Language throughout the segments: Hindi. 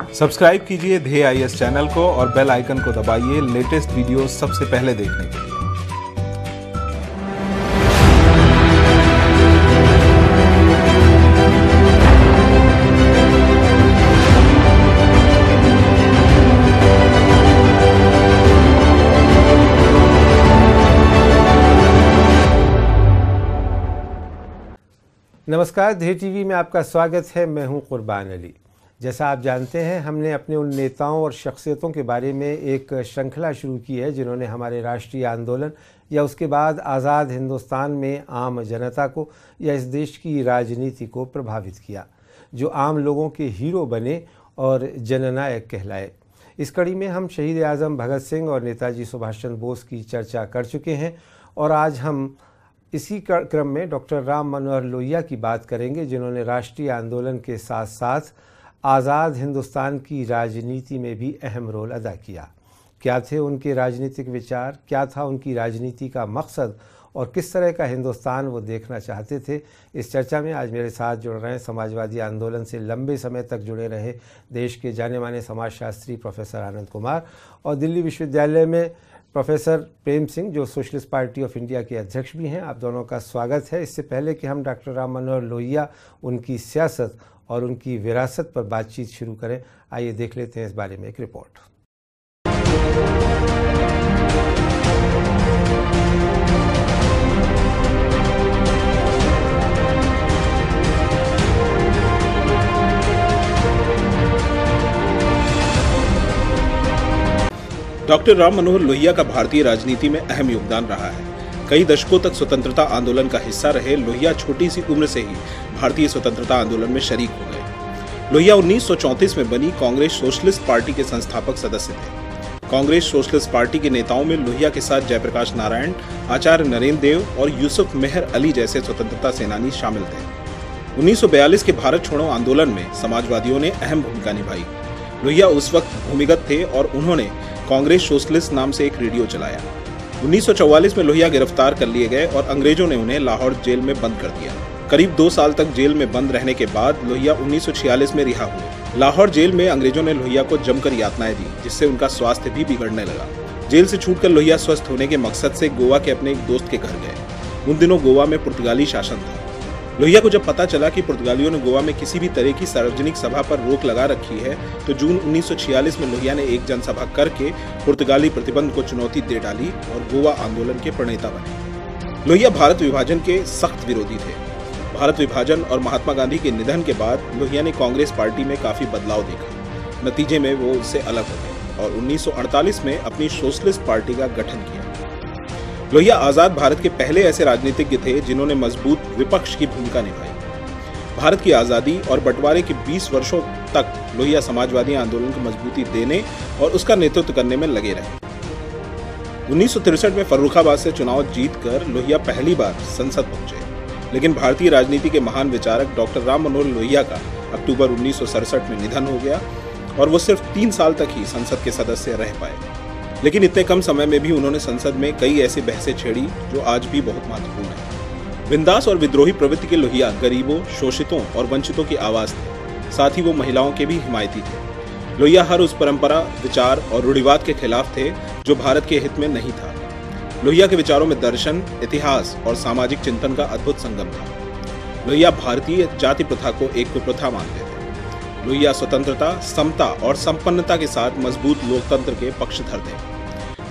सब्सक्राइब कीजिए धे आईएस चैनल को और बेल आइकन को दबाइए लेटेस्ट वीडियो सबसे पहले देखने के लिए। नमस्कार धीर टीवी में आपका स्वागत है। मैं हूँ कुर्बान अली। जैसा आप जानते हैं, हमने अपने उन नेताओं और शख्सियतों के बारे में एक श्रृंखला शुरू की है, जिन्होंने हमारे राष्ट्रीय आंदोलन या उसके बाद आज़ाद हिंदुस्तान में आम जनता को या इस देश की राजनीति को प्रभावित किया, जो आम लोगों के हीरो बने और जननायक कहलाए। इस कड़ी में हम शहीद आज़म भगत सिंह और नेताजी सुभाष चंद्र बोस की चर्चा कर चुके हैं और आज हम इसी क्रम में डॉक्टर राम मनोहर लोहिया की बात करेंगे, जिन्होंने राष्ट्रीय आंदोलन के साथ साथ आज़ाद हिंदुस्तान की राजनीति में भी अहम रोल अदा किया। क्या थे उनके राजनीतिक विचार? क्या था उनकी राजनीति का मकसद? और किस तरह का हिंदुस्तान वो देखना चाहते थे? इस चर्चा में आज मेरे साथ जुड़ रहे हैं समाजवादी आंदोलन से लंबे समय तक जुड़े रहे देश के जाने माने समाजशास्त्री प्रोफेसर आनंद कुमार और दिल्ली विश्वविद्यालय में प्रोफेसर प्रेम सिंह, जो सोशलिस्ट पार्टी ऑफ़ इंडिया के अध्यक्ष भी हैं। आप दोनों का स्वागत है। इससे पहले कि हम डॉक्टर राम मनोहर लोहिया, उनकी सियासत और उनकी विरासत पर बातचीत शुरू करें। आइए देख लेते हैं इस बारे में एक रिपोर्ट। डॉक्टर राम मनोहर लोहिया का भारतीय राजनीति में अहम योगदान रहा है। कई दशकों तक स्वतंत्रता आंदोलन का हिस्सा रहे, लोहिया छोटी सी उम्र से ही भारतीय स्वतंत्रता आंदोलन में शरीक हो गए। लोहिया 1934 में बनी कांग्रेस सोशलिस्ट पार्टी के संस्थापक सदस्य थे। कांग्रेस सोशलिस्ट पार्टी के नेताओं में लोहिया के साथ जयप्रकाश नारायण, आचार्य नरेंद्र देव और यूसुफ मेहर अली जैसे स्वतंत्रता सेनानी शामिल थे। 1942 के भारत छोड़ो आंदोलन में समाजवादियों ने अहम भूमिका निभाई। लोहिया उस वक्त भूमिगत थे और उन्होंने कांग्रेस सोशलिस्ट नाम से एक रेडियो चलाया। 1944 में लोहिया गिरफ़्तार कर लिए गए और अंग्रेज़ों ने उन्हें लाहौर जेल में बंद कर दिया। करीब दो साल तक जेल में बंद रहने के बाद लोहिया 1946 में रिहा हुए। लाहौर जेल में अंग्रेज़ों ने लोहिया को जमकर यातनाएँ दी, जिससे उनका स्वास्थ्य भी बिगड़ने लगा। जेल से छूटकर लोहिया स्वस्थ होने के मकसद से गोवा के अपने एक दोस्त के घर गए। उन दिनों गोवा में पुर्तगाली शासन था। लोहिया को जब पता चला कि पुर्तगालियों ने गोवा में किसी भी तरह की सार्वजनिक सभा पर रोक लगा रखी है तो जून 1946 में लोहिया ने एक जनसभा करके पुर्तगाली प्रतिबंध को चुनौती दे डाली और गोवा आंदोलन के प्रणेता बने। लोहिया भारत विभाजन के सख्त विरोधी थे। भारत विभाजन और महात्मा गांधी के निधन के बाद लोहिया ने कांग्रेस पार्टी में काफ़ी बदलाव देखा। नतीजे में वो उससे अलग हो गए और 1948 में अपनी सोशलिस्ट पार्टी का गठन किया। लोहिया आज़ाद भारत के पहले ऐसे राजनीतिज्ञ थे जिन्होंने मज़बूत विपक्ष की भूमिका निभाई। भारत की आज़ादी और बंटवारे के 20 वर्षों तक लोहिया समाजवादी आंदोलन को मजबूती देने और उसका नेतृत्व करने में लगे रहे। उन्नीस में फर्रुखाबाद से चुनाव जीतकर लोहिया पहली बार संसद पहुँचे। लेकिन भारतीय राजनीति के महान विचारक डॉक्टर राम मनोहर लोहिया का अक्टूबर उन्नीस सौ सड़सठ में निधन हो गया और वो सिर्फ़ तीन साल तक ही संसद के सदस्य रह पाए। लेकिन इतने कम समय में भी उन्होंने संसद में कई ऐसी बहसें छेड़ी जो आज भी बहुत महत्वपूर्ण है। बिंदास और विद्रोही प्रवृत्ति के लोहिया गरीबों, शोषितों और वंचितों की आवाज़ थे। साथ ही वो महिलाओं के भी हिमायती थे। लोहिया हर उस परंपरा, विचार और रूढ़िवाद के खिलाफ थे जो भारत के हित में नहीं था। लोहिया के विचारों में दर्शन, इतिहास और सामाजिक चिंतन का अद्भुत संगम था। लोहिया भारतीय जाति प्रथा को एक कुप्रथा मानते थे। लोहिया स्वतंत्रता, समता और संपन्नता के साथ मज़बूत लोकतंत्र के पक्षधर थे।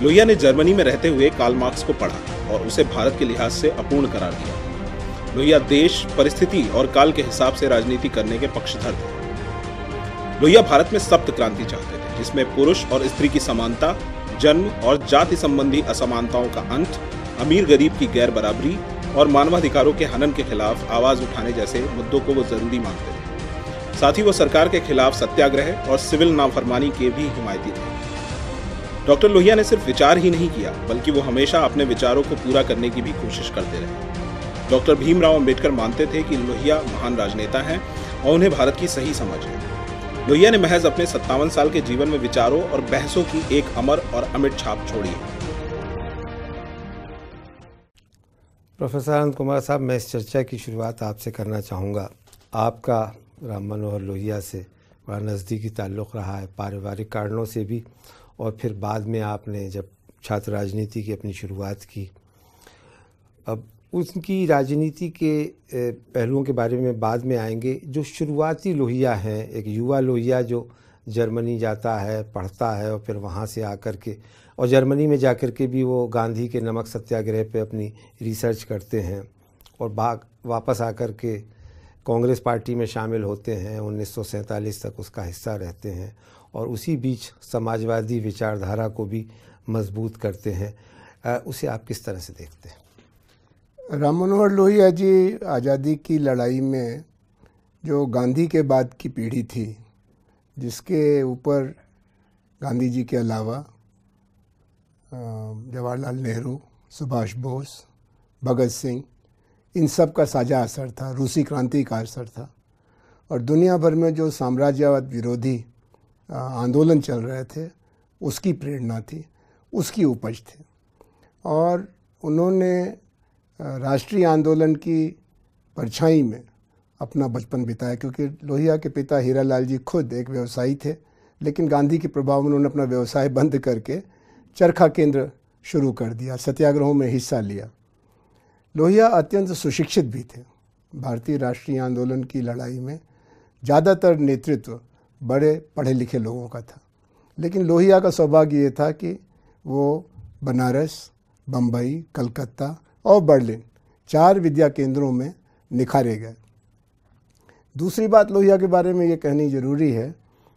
लोहिया ने जर्मनी में रहते हुए कार्ल मार्क्स को पढ़ा और उसे भारत के लिहाज से अपूर्ण करार दिया। लोहिया देश, परिस्थिति और काल के हिसाब से राजनीति करने के पक्षधर थे। लोहिया भारत में सप्त क्रांति चाहते थे, जिसमें पुरुष और स्त्री की समानता, जन्म और जाति संबंधी असमानताओं का अंत, अमीर गरीब की गैर बराबरी और मानवाधिकारों के हनन के खिलाफ आवाज़ उठाने जैसे मुद्दों को वो ज़रूरी मानते थे। साथ ही वो सरकार के खिलाफ सत्याग्रह और सिविल नाफरमानी के भी हिमायती थे। डॉक्टर लोहिया ने सिर्फ़ विचार ही नहीं किया, बल्कि वो हमेशा अपने विचारों को पूरा करने की भी कोशिश करते रहे। डॉक्टर भीमराव अंबेडकर मानते थे कि लोहिया महान राजनेता हैं और उन्हें भारत की सही समझ है। लोहिया ने महज अपने सत्तावन साल के जीवन में विचारों और बहसों की एक अमर और अमिट छाप छोड़ी है। प्रोफेसर आनंद कुमार साहब, मैं इस चर्चा की शुरुआत आपसे करना चाहूँगा। आपका राम मनोहर लोहिया से बड़ा नज़दीकी ताल्लुक़ रहा है। पारिवारिक कारणों से भी और फिर बाद में आपने जब छात्र राजनीति की अपनी शुरुआत की, अब उनकी राजनीति के पहलुओं के बारे में बाद में आएँगे। जो शुरुआती लोहिया हैं, एक युवा लोहिया जो जर्मनी जाता है, पढ़ता है और फिर वहाँ से आकर के, और जर्मनी में जाकर के भी वो गांधी के नमक सत्याग्रह पे अपनी रिसर्च करते हैं और बाग वापस आकर के कांग्रेस पार्टी में शामिल होते हैं। उन्नीस सौ सैंतालीस तक उसका हिस्सा रहते हैं। और उसी बीच समाजवादी विचारधारा को भी मज़बूत करते हैं। उसे आप किस तरह से देखते हैं? राम मनोहर लोहिया जी, आज़ादी की लड़ाई में जो गांधी के बाद की पीढ़ी थी, जिसके ऊपर गांधी जी के अलावा जवाहरलाल नेहरू, सुभाष बोस, भगत सिंह, इन सब का साझा असर था। रूसी क्रांति का असर था। और दुनिया भर में जो साम्राज्यवाद विरोधी आंदोलन चल रहे थे, उसकी प्रेरणा थी, उसकी उपज थी। और उन्होंने राष्ट्रीय आंदोलन की परछाई में अपना बचपन बिताया, क्योंकि लोहिया के पिता हीरालाल जी खुद एक व्यवसायी थे, लेकिन गांधी के प्रभाव में उन्होंने अपना व्यवसाय बंद करके चरखा केंद्र शुरू कर दिया, सत्याग्रहों में हिस्सा लिया। लोहिया अत्यंत सुशिक्षित भी थे। भारतीय राष्ट्रीय आंदोलन की लड़ाई में ज़्यादातर नेतृत्व बड़े पढ़े लिखे लोगों का था। लेकिन लोहिया का सौभाग्य ये था कि वो बनारस बम्बई कलकत्ता और बर्लिन चार विद्या केंद्रों में निखारे गए। दूसरी बात लोहिया के बारे में ये कहनी ज़रूरी है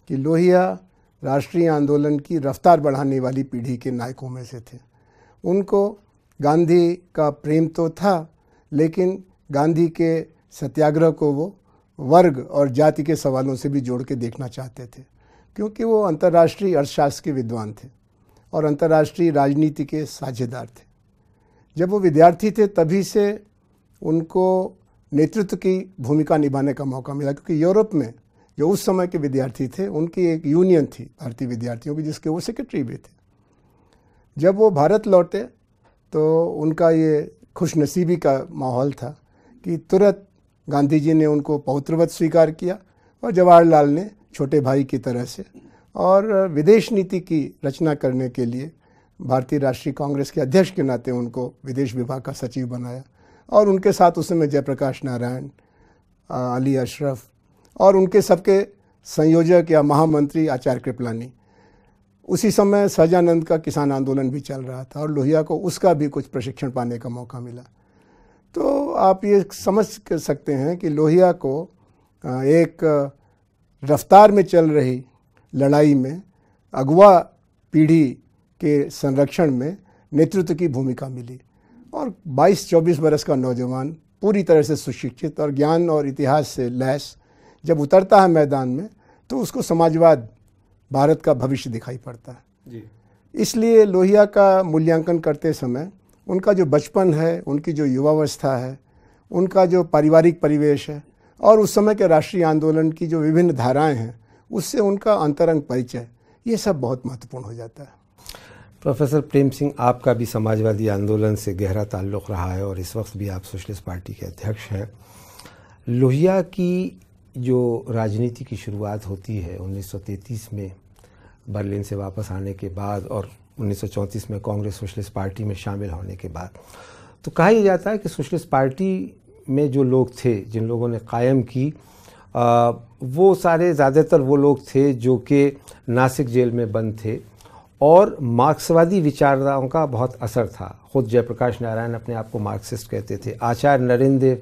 कि लोहिया राष्ट्रीय आंदोलन की रफ्तार बढ़ाने वाली पीढ़ी के नायकों में से थे। उनको गांधी का प्रेम तो था, लेकिन गांधी के सत्याग्रह को वो वर्ग और जाति के सवालों से भी जोड़ के देखना चाहते थे, क्योंकि वो अंतर्राष्ट्रीय अर्थशास्त्र के विद्वान थे और अंतर्राष्ट्रीय राजनीति के साझेदार थे। जब वो विद्यार्थी थे, तभी से उनको नेतृत्व की भूमिका निभाने का मौका मिला, क्योंकि यूरोप में जो उस समय के विद्यार्थी थे, उनकी एक यूनियन थी भारतीय विद्यार्थियों की, जिसके वो सेक्रेटरी भी थे। जब वो भारत लौटे तो उनका ये खुशनसीबी का माहौल था कि तुरंत गांधी जी ने उनको पौत्रवत स्वीकार किया और जवाहरलाल ने छोटे भाई की तरह से। और विदेश नीति की रचना करने के लिए भारतीय राष्ट्रीय कांग्रेस के अध्यक्ष के नाते उनको विदेश विभाग का सचिव बनाया। और उनके साथ उस समय जयप्रकाश नारायण अली अशरफ और उनके सबके संयोजक या महामंत्री आचार्य कृपलानी। उसी समय सहजानंद का किसान आंदोलन भी चल रहा था और लोहिया को उसका भी कुछ प्रशिक्षण पाने का मौका मिला। तो आप ये समझ सकते हैं कि लोहिया को एक रफ्तार में चल रही लड़ाई में अगवा पीढ़ी के संरक्षण में नेतृत्व की भूमिका मिली और 22-24 बरस का नौजवान पूरी तरह से सुशिक्षित और ज्ञान और इतिहास से लैस जब उतरता है मैदान में तो उसको समाजवाद भारत का भविष्य दिखाई पड़ता है। जी। इसलिए लोहिया का मूल्यांकन करते समय उनका जो बचपन है, उनकी जो युवावस्था है, उनका जो पारिवारिक परिवेश है और उस समय के राष्ट्रीय आंदोलन की जो विभिन्न धाराएँ हैं, उससे उनका अंतरंग परिचय, ये सब बहुत महत्वपूर्ण हो जाता है। प्रोफेसर प्रेम सिंह, आपका भी समाजवादी आंदोलन से गहरा ताल्लुक़ रहा है और इस वक्त भी आप सोशलिस्ट पार्टी के अध्यक्ष हैं। लोहिया की जो राजनीति की शुरुआत होती है 1933 में, बर्लिन से वापस आने के बाद और 1934 में कांग्रेस सोशलिस्ट पार्टी में शामिल होने के बाद। तो कहा यह जाता है कि सोशलिस्ट पार्टी में जो लोग थे जिन लोगों ने कायम की आ, वो सारे ज़्यादातर वो लोग थे जो कि नासिक जेल में बंद थे और मार्क्सवादी विचारधाराओं का बहुत असर था। खुद जयप्रकाश नारायण अपने आप को मार्क्सिस्ट कहते थे आचार्य नरेंद्र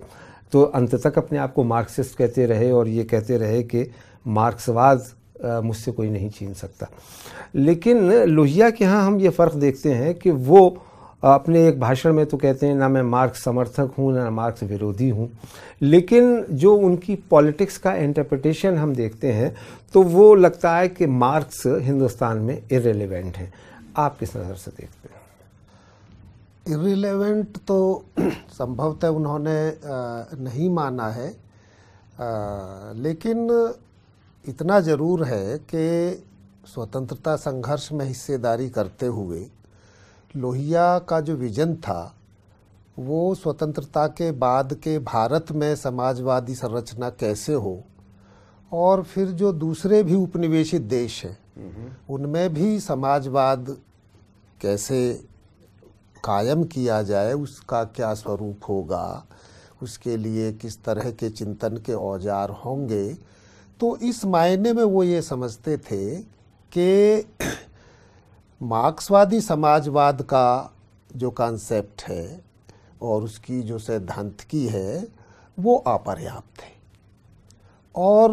तो अंत तक अपने आप को मार्क्सिस्ट कहते रहे और ये कहते रहे कि मार्क्सवाद मुझसे कोई नहीं छीन सकता। लेकिन लोहिया के यहाँ हम ये फ़र्क देखते हैं कि वो अपने एक भाषण में तो कहते हैं, ना मैं मार्क्स समर्थक हूँ, ना मार्क्स विरोधी हूँ। लेकिन जो उनकी पॉलिटिक्स का इंटरप्रिटेशन हम देखते हैं तो वो लगता है कि मार्क्स हिंदुस्तान में इरेलीवेंट हैं। आप किस नज़र से देखते हैं? इरिलेवेंट तो संभवतः उन्होंने नहीं माना है। लेकिन इतना ज़रूर है कि स्वतंत्रता संघर्ष में हिस्सेदारी करते हुए लोहिया का जो विजन था वो स्वतंत्रता के बाद के भारत में समाजवादी संरचना कैसे हो और फिर जो दूसरे भी उपनिवेशित देश हैं उनमें भी समाजवाद कैसे कायम किया जाए उसका क्या स्वरूप होगा उसके लिए किस तरह के चिंतन के औज़ार होंगे तो इस मायने में वो ये समझते थे कि मार्क्सवादी समाजवाद का जो कॉन्सेप्ट है और उसकी जो सैद्धांतिकी है, वो अपर्याप्त है। और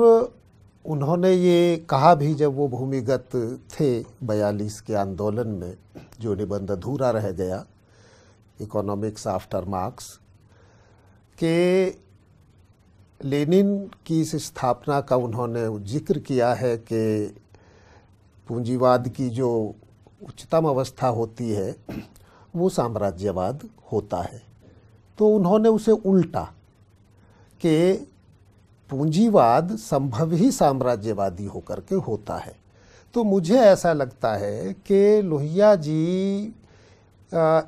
उन्होंने ये कहा भी जब वो भूमिगत थे बयालीस के आंदोलन में, जो निबंध अधूरा रह गया इकोनॉमिक्स आफ्टर मार्क्स के लेनिन की इस स्थापना का उन्होंने ज़िक्र किया है कि पूंजीवाद की जो उच्चतम अवस्था होती है, वो साम्राज्यवाद होता है। तो उन्होंने उसे उल्टा कि पूंजीवाद संभव ही साम्राज्यवादी होकर के होता है। तो मुझे ऐसा लगता है कि लोहिया जी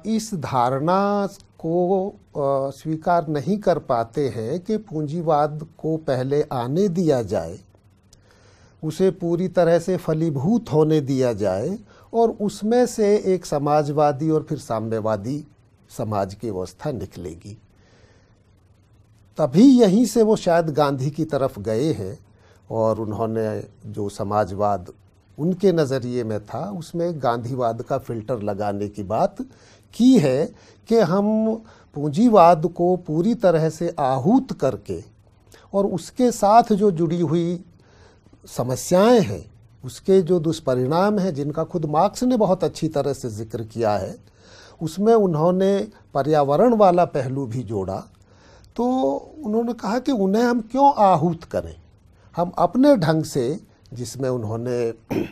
इस धारणा को स्वीकार नहीं कर पाते हैं कि पूंजीवाद को पहले आने दिया जाए, उसे पूरी तरह से फलीभूत होने दिया जाए और उसमें से एक समाजवादी और फिर साम्यवादी समाज की व्यवस्था निकलेगी। तभी यहीं से वो शायद गांधी की तरफ़ गए हैं और उन्होंने जो समाजवाद उनके नज़रिए में था, उसमें गांधीवाद का फ़िल्टर लगाने की बात की है कि हम पूंजीवाद को पूरी तरह से आहूत करके और उसके साथ जो जुड़ी हुई समस्याएँ हैं, उसके जो दुष्परिणाम हैं, जिनका खुद मार्क्स ने बहुत अच्छी तरह से ज़िक्र किया है, उसमें उन्होंने पर्यावरण वाला पहलू भी जोड़ा। तो उन्होंने कहा कि उन्हें हम क्यों आहूत करें? हम अपने ढंग से, जिसमें उन्होंने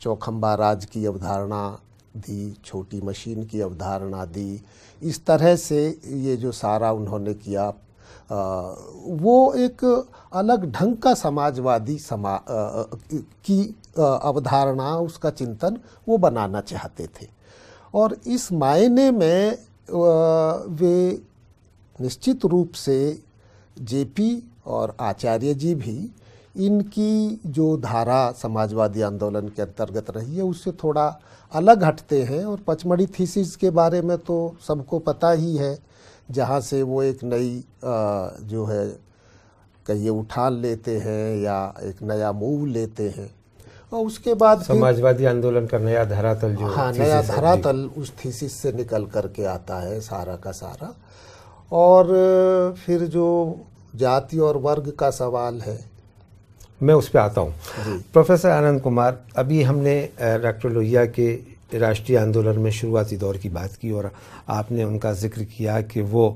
चौखम्बा राज की अवधारणा दी छोटी मशीन की अवधारणा दी इस तरह से ये जो सारा उन्होंने किया आ, वो एक अलग ढंग का समाजवादी समा आ, की अवधारणा उसका चिंतन वो बनाना चाहते थे। और इस मायने में वे निश्चित रूप से जेपी और आचार्य जी भी इनकी जो धारा समाजवादी आंदोलन के अंतर्गत रही है उससे थोड़ा अलग हटते हैं और पचमढ़ी थीसिस के बारे में तो सबको पता ही है जहाँ से वो एक नई जो है कहिए उठान लेते हैं या एक नया मूव लेते हैं। और उसके बाद समाजवादी आंदोलन का नया धरातल जो हाँ नया धरातल उस थीसिस से निकल करके आता है सारा का सारा। और फिर जो जाति और वर्ग का सवाल है मैं उस पर आता हूँ। प्रोफेसर आनंद कुमार अभी हमने डॉक्टर लोहिया के राष्ट्रीय आंदोलन में शुरुआती दौर की बात की और आपने उनका ज़िक्र किया कि वो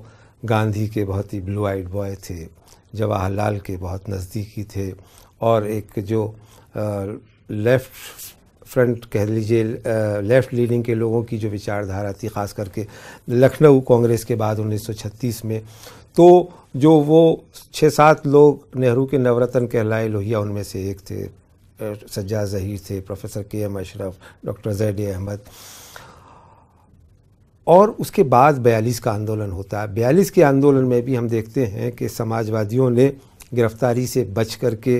गांधी के बहुत ही ब्लू आइड बॉय थे जवाहरलाल के बहुत नज़दीकी थे और एक जो लेफ़्ट फ्रंट कह लीजिए लेफ़्ट लीनिंग के लोगों की जो विचारधारा थी ख़ास करके लखनऊ कांग्रेस के बाद 1936 में तो जो वो छः सात लोग नेहरू के नवरत्न कहलाए, लोहिया उनमें से एक थे सज्जा जहीर थे, professor K M Ashraf, doctor Z Ahmad. और उसके बाद बयालीस का आंदोलन होता है। बयालीस के आंदोलन में भी हम देखते हैं कि समाजवादियों ने गिरफ्तारी से बच करके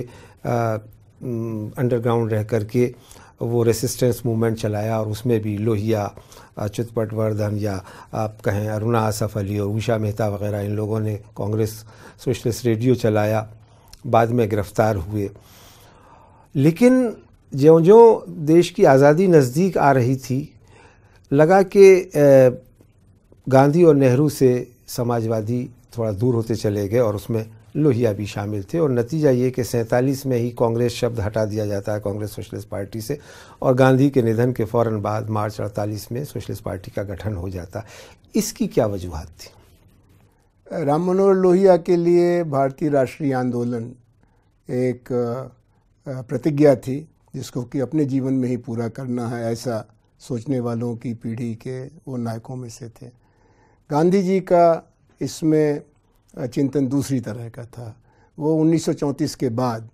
अंडरग्राउंड रह करके वो रेसिस्टेंस मूवमेंट चलाया और उसमें भी लोहिया अच्युत पटवर्धन या आप कहें अरुणा आसफ अली और उषा मेहता वगैरह, इन लोगों ने कांग्रेस, सोशलिस्ट रेडियो चलाया, बाद में गिरफ़्तार हुए। लेकिन ज्यों ज्यों देश की आज़ादी नज़दीक आ रही थी, लगा कि गांधी और नेहरू से समाजवादी थोड़ा दूर होते चले गए और उसमें लोहिया भी शामिल थे और नतीजा ये कि सैंतालीस में ही कांग्रेस शब्द हटा दिया जाता है कांग्रेस सोशलिस्ट पार्टी से और गांधी के निधन के फ़ौर बाद मार्च अड़तालीस में सोशलिस्ट पार्टी का गठन हो जाता। इसकी क्या वजूहत थी? राम मनोहर लोहिया के लिए भारतीय राष्ट्रीय आंदोलन एक प्रतिज्ञा थी, जिसको कि अपने जीवन में ही पूरा करना है, ऐसा सोचने वालों की पीढ़ी के वो नायकों में से थे। गांधी जी का इसमें चिंतन दूसरी तरह का था। वो 1934 के बाद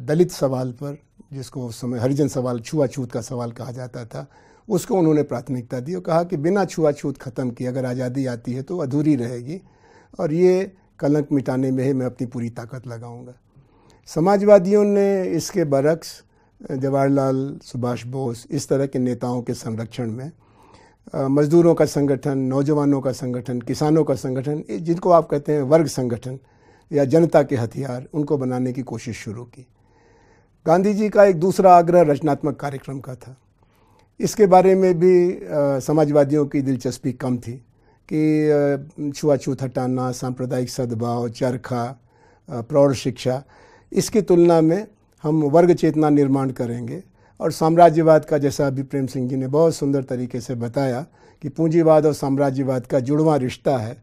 दलित सवाल पर, जिसको उस समय हरिजन सवाल, छुआछूत का सवाल कहा जाता था, उसको उन्होंने प्राथमिकता दी और कहा कि बिना छुआछूत ख़त्म किए, अगर आज़ादी आती है तो अधूरी रहेगी और ये कलंक मिटाने में ही मैं अपनी पूरी ताकत लगाऊँगा। समाजवादियों ने इसके बरक्स, जवाहरलाल सुभाष बोस, इस तरह के नेताओं के संरक्षण में मजदूरों का संगठन, नौजवानों का संगठन, किसानों का संगठन जिनको आप कहते हैं वर्ग संगठन या जनता के हथियार, उनको बनाने की कोशिश शुरू की। गांधी जी का एक दूसरा आग्रह रचनात्मक कार्यक्रम का था। इसके बारे में भी समाजवादियों की दिलचस्पी कम थी कि छुआछूत हटाना, सांप्रदायिक सद्भाव, चरखा प्रौढ़ शिक्षा, इसकी तुलना में हम वर्ग चेतना निर्माण करेंगे। और साम्राज्यवाद का, जैसा अभी प्रेम सिंह जी ने बहुत सुंदर तरीके से बताया कि पूंजीवाद और साम्राज्यवाद का जुड़वा रिश्ता है।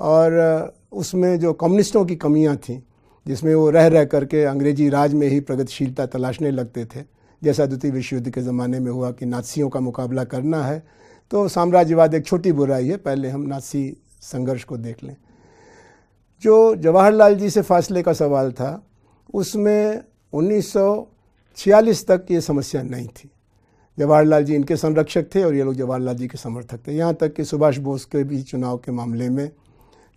और उसमें जो कम्युनिस्टों की कमियाँ थीं, जिसमें वो रह रह करके अंग्रेज़ी राज में ही प्रगतिशीलता तलाशने लगते थे, जैसा द्वितीय विश्व युद्ध के ज़माने में हुआ कि नाथसियों का मुकाबला करना है तो साम्राज्यवाद एक छोटी बुराई है, पहले हम नाथसी संघर्ष को देख लें। जो जवाहरलाल जी से फासले का सवाल था, उसमें 1946 तक ये समस्या नहीं थी। जवाहरलाल जी इनके संरक्षक थे और ये लोग जवाहरलाल जी के समर्थक थे। यहाँ तक कि सुभाष बोस के भी चुनाव के मामले में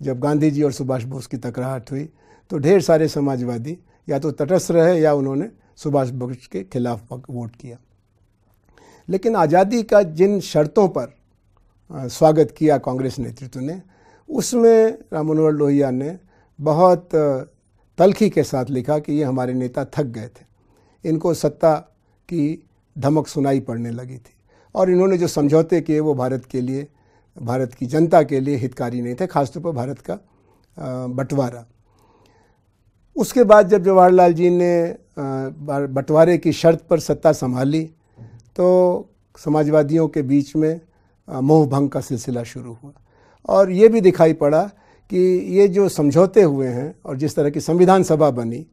जब गांधी जी और सुभाष बोस की तकराहट हुई तो ढेर सारे समाजवादी या तो तटस्थ रहे या उन्होंने सुभाष बोस के खिलाफ वोट किया। लेकिन आज़ादी का जिन शर्तों पर स्वागत किया कांग्रेस नेतृत्व ने, उसमें राम मनोहर लोहिया ने बहुत तलखी के साथ लिखा कि ये हमारे नेता थक गए थे। इनको सत्ता की धमक सुनाई पड़ने लगी थी। और इन्होंने जो समझौते किए वो भारत के लिए, भारत की जनता के लिए हितकारी नहीं थे, खासतौर पर भारत का बंटवारा। उसके बाद जब जवाहरलाल जी ने बंटवारे की शर्त पर सत्ता संभाली तो समाजवादियों के बीच में मोह भंग का सिलसिला शुरू हुआ। और ये भी दिखाई पड़ा कि ये जो समझौते हुए हैं और जिस तरह की संविधान सभा बनी,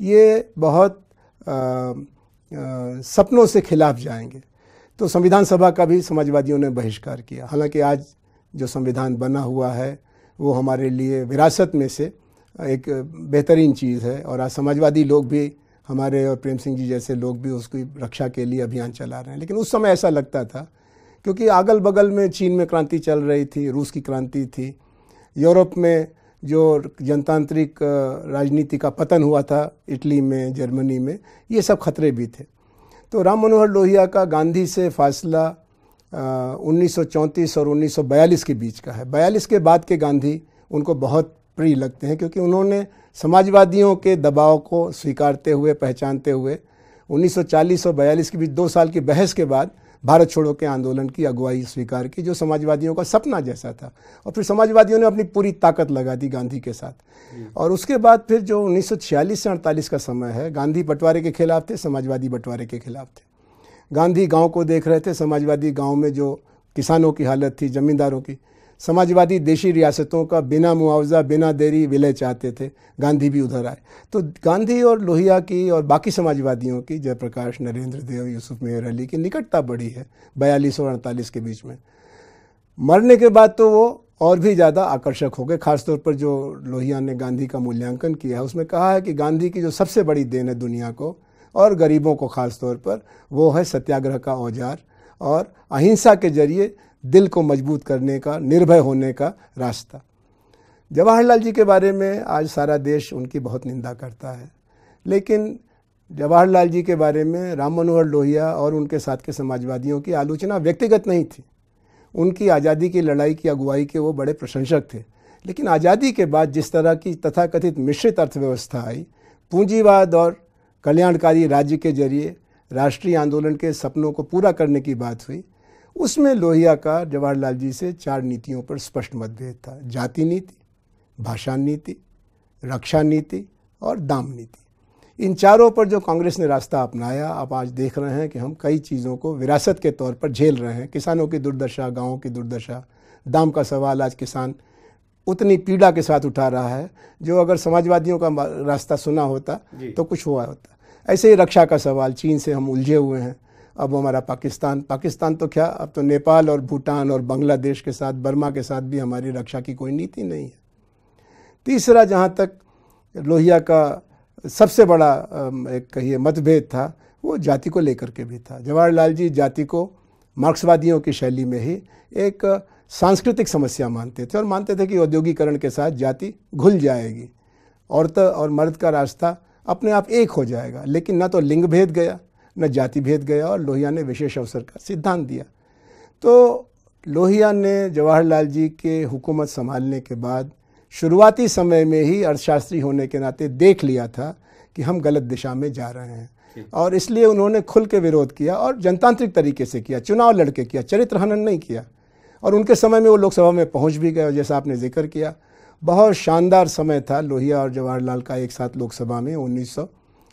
ये बहुत सपनों से खिलाफ जाएँगे। तो संविधान सभा का भी समाजवादियों ने बहिष्कार किया। हालाँकि आज जो संविधान बना हुआ है, वो हमारे लिए विरासत में से एक बेहतरीन चीज़ है और आज समाजवादी लोग भी, हमारे और प्रेम सिंह जी जैसे लोग भी उसकी रक्षा के लिए अभियान चला रहे हैं। लेकिन उस समय ऐसा लगता था, क्योंकि अगल बगल में चीन में क्रांति चल रही थी, रूस की क्रांति थी, यूरोप में जो जनतांत्रिक राजनीति का पतन हुआ था इटली में, जर्मनी में, ये सब खतरे भी थे। तो राम मनोहर लोहिया का गांधी से फासला उन्नीस सौ चौंतीस और 1942 के बीच का है। 42 के बाद के गांधी उनको बहुत प्रिय लगते हैं क्योंकि उन्होंने समाजवादियों के दबाव को स्वीकारते हुए, पहचानते हुए 1940 और 42 के बीच दो साल की बहस के बाद भारत छोड़ो के आंदोलन की, अगुवाई स्वीकार की, जो समाजवादियों का सपना जैसा था। और फिर समाजवादियों ने अपनी पूरी ताकत लगा दी गांधी के साथ। और उसके बाद फिर जो 1946 से अड़तालीस का समय है, गांधी बंटवारे के खिलाफ थे, समाजवादी बंटवारे के खिलाफ थे। गांधी गाँव को देख रहे थे, समाजवादी गाँव में जो किसानों की हालत थी, जमींदारों की समाजवादी देशी रियासतों का बिना मुआवजा, बिना देरी विलय चाहते थे। गांधी भी उधर आए। तो गांधी और लोहिया की और बाकी समाजवादियों की, जयप्रकाश, नरेंद्र देव, यूसुफ मेहर अली की निकटता बढ़ी है, बयालीस और अड़तालीस के बीच में। मरने के बाद तो वो और भी ज़्यादा आकर्षक हो गए, खासतौर पर जो लोहिया ने गांधी का मूल्यांकन किया है। उसमें कहा है कि गांधी की जो सबसे बड़ी देन है दुनिया को और गरीबों को ख़ास तौर पर, वो है सत्याग्रह का औज़ार और अहिंसा के ज़रिए दिल को मज़बूत करने का, निर्भय होने का रास्ता। जवाहरलाल जी के बारे में आज सारा देश उनकी बहुत निंदा करता है। लेकिन जवाहरलाल जी के बारे में राम मनोहर लोहिया और उनके साथ के समाजवादियों की आलोचना व्यक्तिगत नहीं थी। उनकी आज़ादी की लड़ाई की अगुवाई के वो बड़े प्रशंसक थे। लेकिन आज़ादी के बाद जिस तरह की तथाकथित मिश्रित अर्थव्यवस्था आई, पूंजीवाद और कल्याणकारी राज्य के ज़रिए राष्ट्रीय आंदोलन के सपनों को पूरा करने की बात हुई उसमें लोहिया का जवाहरलाल जी से चार नीतियों पर स्पष्ट मतभेद था। जाति नीति भाषा नीति रक्षा नीति और दाम नीति। इन चारों पर जो कांग्रेस ने रास्ता अपनाया आप आज देख रहे हैं कि हम कई चीज़ों को विरासत के तौर पर झेल रहे हैं। किसानों की दुर्दशा गाँवों की दुर्दशा दाम का सवाल आज किसान उतनी पीड़ा के साथ उठा रहा है जो अगर समाजवादियों का रास्ता सुना होता तो कुछ हुआ होता। ऐसे ही रक्षा का सवाल चीन से हम उलझे हुए हैं। अब हमारा पाकिस्तान पाकिस्तान तो क्या, अब तो नेपाल और भूटान और बांग्लादेश के साथ, बर्मा के साथ भी हमारी रक्षा की कोई नीति नहीं है। तीसरा, जहाँ तक लोहिया का सबसे बड़ा एक कहिए मतभेद था, वो जाति को लेकर के भी था। जवाहरलाल जी जाति को मार्क्सवादियों की शैली में ही एक सांस्कृतिक समस्या मानते थे और मानते थे कि औद्योगिकरण के साथ जाति घुल जाएगी। औरत और मर्द का रास्ता अपने आप एक हो जाएगा, लेकिन न तो लिंग भेद गया न जाति भेद गया और लोहिया ने विशेष अवसर का सिद्धांत दिया। तो लोहिया ने जवाहरलाल जी के हुकूमत संभालने के बाद शुरुआती समय में ही अर्थशास्त्री होने के नाते देख लिया था कि हम गलत दिशा में जा रहे हैं। और इसलिए उन्होंने खुल के विरोध किया और जनतांत्रिक तरीके से किया चुनाव लड़के किया चरित्र हनन नहीं किया। और उनके समय में वो लोकसभा में पहुँच भी गए जैसा आपने ज़िक्र किया। बहुत शानदार समय था लोहिया और जवाहरलाल का एक साथ लोकसभा में उन्नीस सौ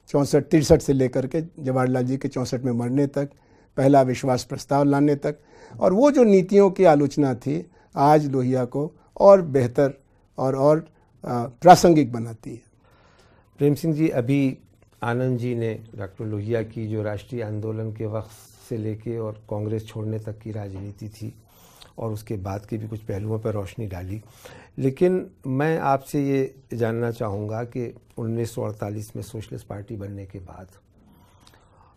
चौंसठ, तिरसठ से लेकर के जवाहरलाल जी के चौंसठ में मरने तक, पहला विश्वास प्रस्ताव लाने तक। और वो जो नीतियों की आलोचना थी, आज लोहिया को और बेहतर और और प्रासंगिक बनाती है। प्रेम सिंह जी, अभी आनंद जी ने डॉक्टर लोहिया की जो राष्ट्रीय आंदोलन के वक्त से लेके और कांग्रेस छोड़ने तक की राजनीति थी, और उसके बाद के भी कुछ पहलुओं पर रोशनी डाली लेकिन मैं आपसे ये जानना चाहूँगा कि 1948 में सोशलिस्ट पार्टी बनने के बाद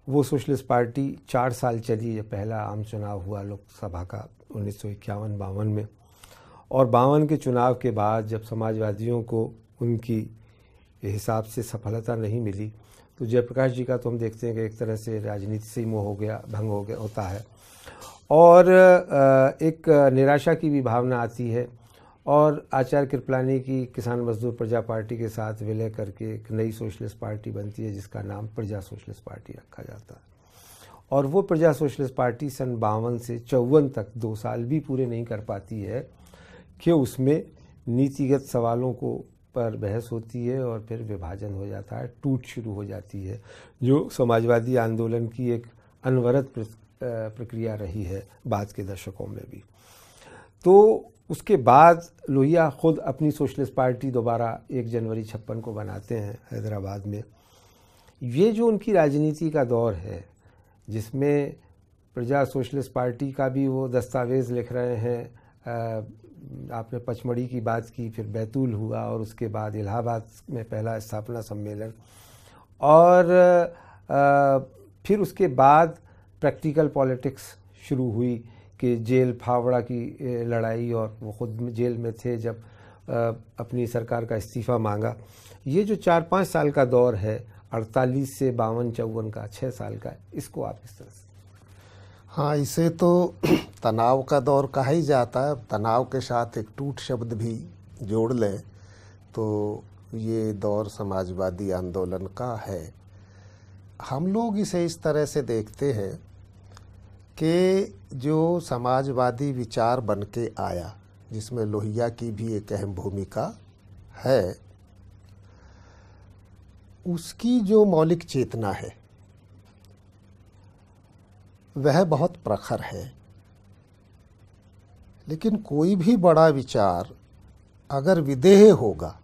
वो सोशलिस्ट पार्टी चार साल चली, ये पहला आम चुनाव हुआ लोकसभा का उन्नीस सौ इक्यावन बावन में। और बावन के चुनाव के बाद जब समाजवादियों को उनकी हिसाब से सफलता नहीं मिली तो जयप्रकाश जी का तो हम देखते हैं कि एक तरह से राजनीति से ही मोह हो गया, भंग हो गया, होता है। और एक निराशा की भी भावना आती है और आचार्य कृपलानी की किसान मजदूर प्रजा पार्टी के साथ विलय करके एक नई सोशलिस्ट पार्टी बनती है, जिसका नाम प्रजा सोशलिस्ट पार्टी रखा जाता है। और वो प्रजा सोशलिस्ट पार्टी सन बावन से चौवन तक दो साल भी पूरे नहीं कर पाती है, कि उसमें नीतिगत सवालों को पर बहस होती है और फिर विभाजन हो जाता है, टूट शुरू हो जाती है। जो समाजवादी आंदोलन की एक अनवरत प्रक्रिया रही है, बाद के दशकों में भी। तो उसके बाद लोहिया खुद अपनी सोशलिस्ट पार्टी दोबारा एक जनवरी छप्पन को बनाते हैं हैदराबाद में। ये जो उनकी राजनीति का दौर है, जिसमें प्रजा सोशलिस्ट पार्टी का भी वो दस्तावेज़ लिख रहे हैं आपने पचमढ़ी की बात की, फिर बैतूल हुआ और उसके बाद इलाहाबाद में पहला स्थापना सम्मेलन और फिर उसके बाद प्रैक्टिकल पॉलिटिक्स शुरू हुई। कि जेल फावड़ा की लड़ाई और वो खुद जेल में थे जब अपनी सरकार का इस्तीफ़ा मांगा। ये जो चार पाँच साल का दौर है, अड़तालीस से बावन चौवन का छः साल का, इसको आप इस तरह से हाँ इसे तो तनाव का दौर कहा ही जाता है। तनाव के साथ एक टूट शब्द भी जोड़ लें तो ये दौर समाजवादी आंदोलन का है। हम लोग इसे इस तरह से देखते हैं कि जो समाजवादी विचार बन के आया, जिसमें लोहिया की भी एक अहम भूमिका है, उसकी जो मौलिक चेतना है, वह बहुत प्रखर है। लेकिन कोई भी बड़ा विचार अगर विदेह होगा,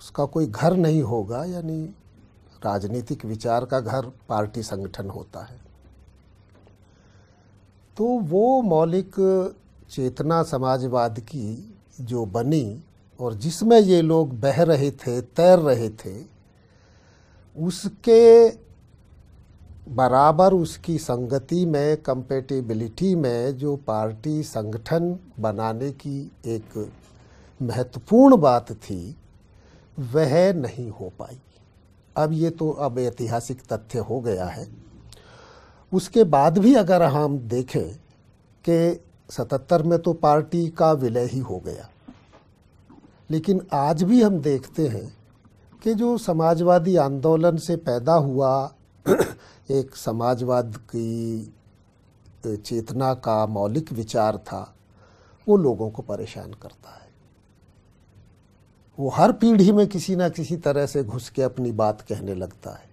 उसका कोई घर नहीं होगा, यानी राजनीतिक विचार का घर पार्टी संगठन होता है। तो वो मौलिक चेतना समाजवाद की जो बनी और जिसमें ये लोग बह रहे थे, तैर रहे थे, उसके बराबर उसकी संगति में कंपेटिबिलिटी में जो पार्टी संगठन बनाने की एक महत्वपूर्ण बात थी, वह नहीं हो पाई। अब ये तो अब ऐतिहासिक तथ्य हो गया है। उसके बाद भी अगर हम देखें कि सतहत्तर में तो पार्टी का विलय ही हो गया। लेकिन आज भी हम देखते हैं कि जो समाजवादी आंदोलन से पैदा हुआ एक समाजवाद की चेतना का मौलिक विचार था, वो लोगों को परेशान करता है। वो हर पीढ़ी में किसी ना किसी तरह से घुस के अपनी बात कहने लगता है।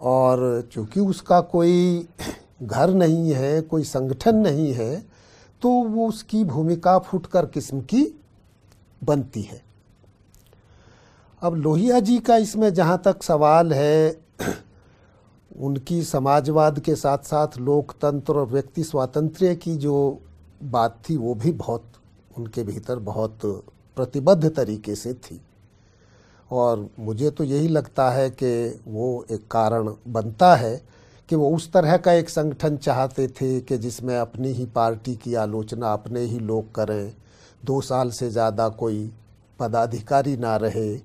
और चूँकि उसका कोई घर नहीं है, कोई संगठन नहीं है तो वो उसकी भूमिका फुटकर किस्म की बनती है। अब लोहिया जी का इसमें जहाँ तक सवाल है, उनकी समाजवाद के साथ साथ लोकतंत्र और व्यक्ति स्वातंत्र्य की जो बात थी, वो भी बहुत, उनके भीतर बहुत प्रतिबद्ध तरीके से थी। और मुझे तो यही लगता है कि वो एक कारण बनता है कि वो उस तरह का एक संगठन चाहते थे कि जिसमें अपनी ही पार्टी की आलोचना अपने ही लोग करें, दो साल से ज़्यादा कोई पदाधिकारी ना रहे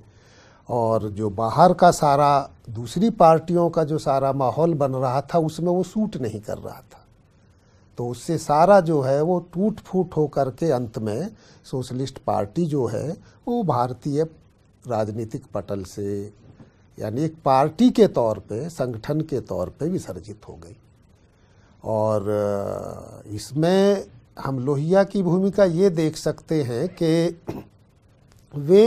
और जो बाहर का सारा, दूसरी पार्टियों का जो सारा माहौल बन रहा था, उसमें वो सूट नहीं कर रहा था। तो उससे सारा जो है वो टूट फूट हो करके अंत में सोशलिस्ट पार्टी जो है, वो भारतीय राजनीतिक पटल से, यानी एक पार्टी के तौर पे, संगठन के तौर पे विसर्जित हो गई। और इसमें हम लोहिया की भूमिका ये देख सकते हैं कि वे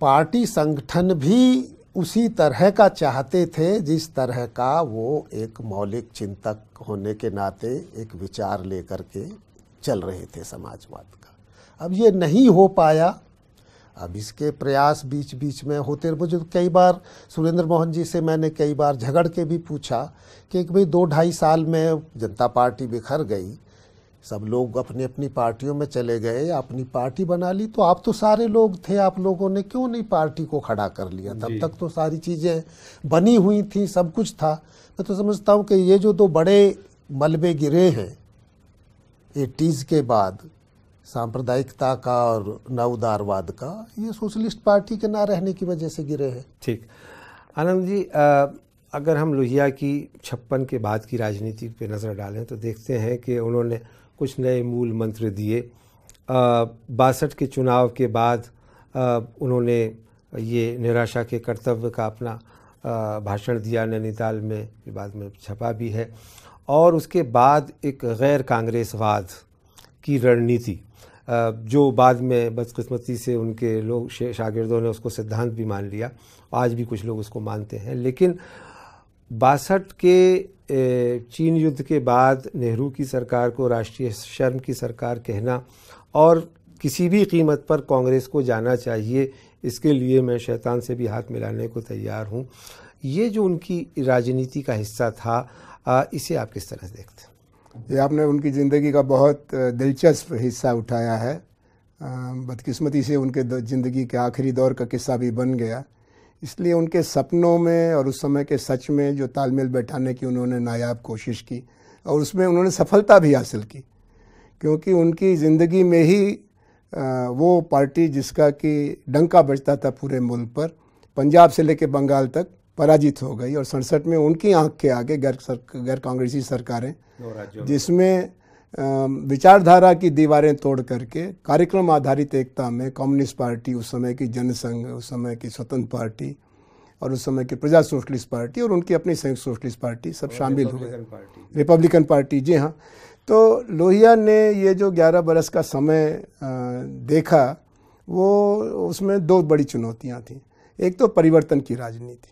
पार्टी संगठन भी उसी तरह का चाहते थे, जिस तरह का वो एक मौलिक चिंतक होने के नाते एक विचार लेकर के चल रहे थे समाजवाद का। अब ये नहीं हो पाया अब इसके प्रयास बीच बीच में होते मुझे तो कई बार सुरेंद्र मोहन जी से मैंने कई बार झगड़ के भी पूछा कि भाई दो ढाई साल में जनता पार्टी बिखर गई सब लोग अपनी अपनी पार्टियों में चले गए अपनी पार्टी बना ली तो आप तो सारे लोग थे आप लोगों ने क्यों नहीं पार्टी को खड़ा कर लिया? तब तक तो सारी चीज़ें बनी हुई थी सब कुछ था। मैं तो समझता हूँ कि ये जो दो बड़े मलबे गिरे हैं एटीज़ के बाद सांप्रदायिकता का और नवदारवाद का ये सोशलिस्ट पार्टी के ना रहने की वजह से गिरे हैं। ठीक। आनंद जी आ, अगर हम लोहिया की छप्पन के बाद की राजनीति पे नज़र डालें तो देखते हैं कि उन्होंने कुछ नए मूल मंत्र दिए। बासठ के चुनाव के बाद आ, उन्होंने ये निराशा के कर्तव्य का अपना भाषण दिया नैनीताल में बाद में छपा भी है। और उसके बाद एक गैर कांग्रेसवाद की रणनीति जो बाद में बदकस्मती से उनके लोग शागिर्दों ने उसको सिद्धांत भी मान लिया। आज भी कुछ लोग उसको मानते हैं। लेकिन बासठ के चीन युद्ध के बाद नेहरू की सरकार को, राष्ट्रीय शर्म की सरकार कहना और किसी भी कीमत पर कांग्रेस को जाना चाहिए, इसके लिए मैं शैतान से भी हाथ मिलाने को तैयार हूँ। ये जो उनकी राजनीति का हिस्सा था इसे आप किस तरह से देखते हैं? ये आपने उनकी ज़िंदगी का बहुत दिलचस्प हिस्सा उठाया है। बदकिस्मती से उनके ज़िंदगी के आखिरी दौर का किस्सा भी बन गया। इसलिए उनके सपनों में और उस समय के सच में जो तालमेल बैठाने की उन्होंने नायाब कोशिश की और उसमें उन्होंने सफलता भी हासिल की। क्योंकि उनकी ज़िंदगी में ही वो पार्टी जिसका कि डंका बजता था पूरे मुल्क पर, पंजाब से लेकर बंगाल तक पराजित हो गई और सड़सठ में उनकी आँख के आगे गैर गैर कांग्रेसी सरकारें जिसमें विचारधारा की दीवारें तोड़ करके कार्यक्रम आधारित एकता में कम्युनिस्ट पार्टी उस समय की जनसंघ उस समय की स्वतंत्र पार्टी और उस समय की प्रजा सोशलिस्ट पार्टी और उनकी अपनी संयुक्त सोशलिस्ट पार्टी सब शामिल हुए रिपब्लिकन पार्टी। जी हाँ। तो लोहिया ने ये जो 11 बरस का समय देखा वो उसमें दो बड़ी चुनौतियाँ थीं। एक तो परिवर्तन की राजनीति।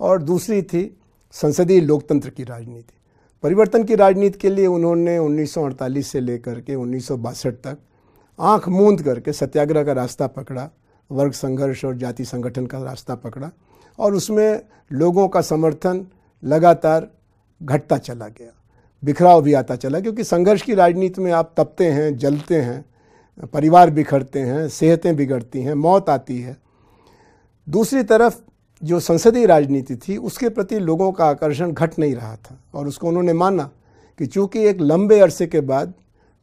और दूसरी थी संसदीय लोकतंत्र की राजनीति। परिवर्तन की राजनीति के लिए उन्होंने 1948 से लेकर के उन्नीस सौ बासठ तक आँख मूंद करके सत्याग्रह का रास्ता पकड़ा, वर्ग संघर्ष और जाति संगठन का रास्ता पकड़ा और उसमें लोगों का समर्थन लगातार घटता चला गया। बिखराव भी आता चला क्योंकि संघर्ष की राजनीति में आप तपते हैं, जलते हैं, परिवार बिखरते हैं, सेहतें बिगड़ती हैं, मौत आती है। दूसरी तरफ़ जो संसदीय राजनीति थी, उसके प्रति लोगों का आकर्षण घट नहीं रहा था। और उसको उन्होंने माना कि चूँकि एक लंबे अरसे के बाद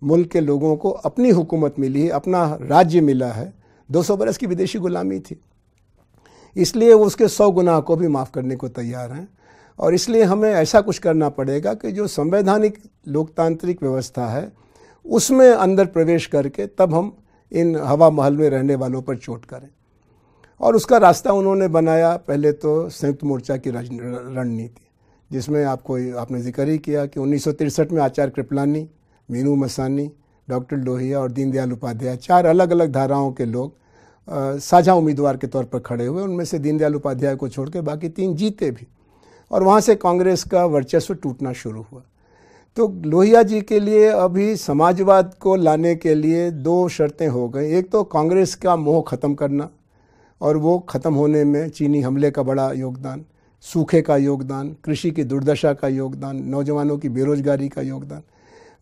मुल्क के लोगों को अपनी हुकूमत मिली है, अपना राज्य मिला है 200 बरस की विदेशी गुलामी थी। इसलिए वो उसके सौ गुनाह को भी माफ़ करने को तैयार हैं। और इसलिए हमें ऐसा कुछ करना पड़ेगा कि जो संवैधानिक लोकतांत्रिक व्यवस्था है, उसमें अंदर प्रवेश करके तब हम इन हवा महल में रहने वालों पर चोट करें। और उसका रास्ता उन्होंने बनाया। पहले तो संयुक्त मोर्चा की रणनीति, जिसमें आपको, आपने ज़िक्र ही किया कि उन्नीस में आचार्य कृपलानी, मीनू मसानी, डॉक्टर लोहिया और दीनदयाल उपाध्याय, चार अलग अलग धाराओं के लोग साझा उम्मीदवार के तौर पर खड़े हुए। उनमें से दीनदयाल उपाध्याय को छोड़ के बाकी तीन जीते भी। और वहाँ से कांग्रेस का वर्चस्व टूटना शुरू हुआ। तो लोहिया जी के लिए अभी समाजवाद को लाने के लिए दो शर्तें हो गई। एक तो कांग्रेस का मोह ख़त्म करना और वो ख़त्म होने में चीनी हमले का बड़ा योगदान, सूखे का योगदान, कृषि की दुर्दशा का योगदान, नौजवानों की बेरोजगारी का योगदान।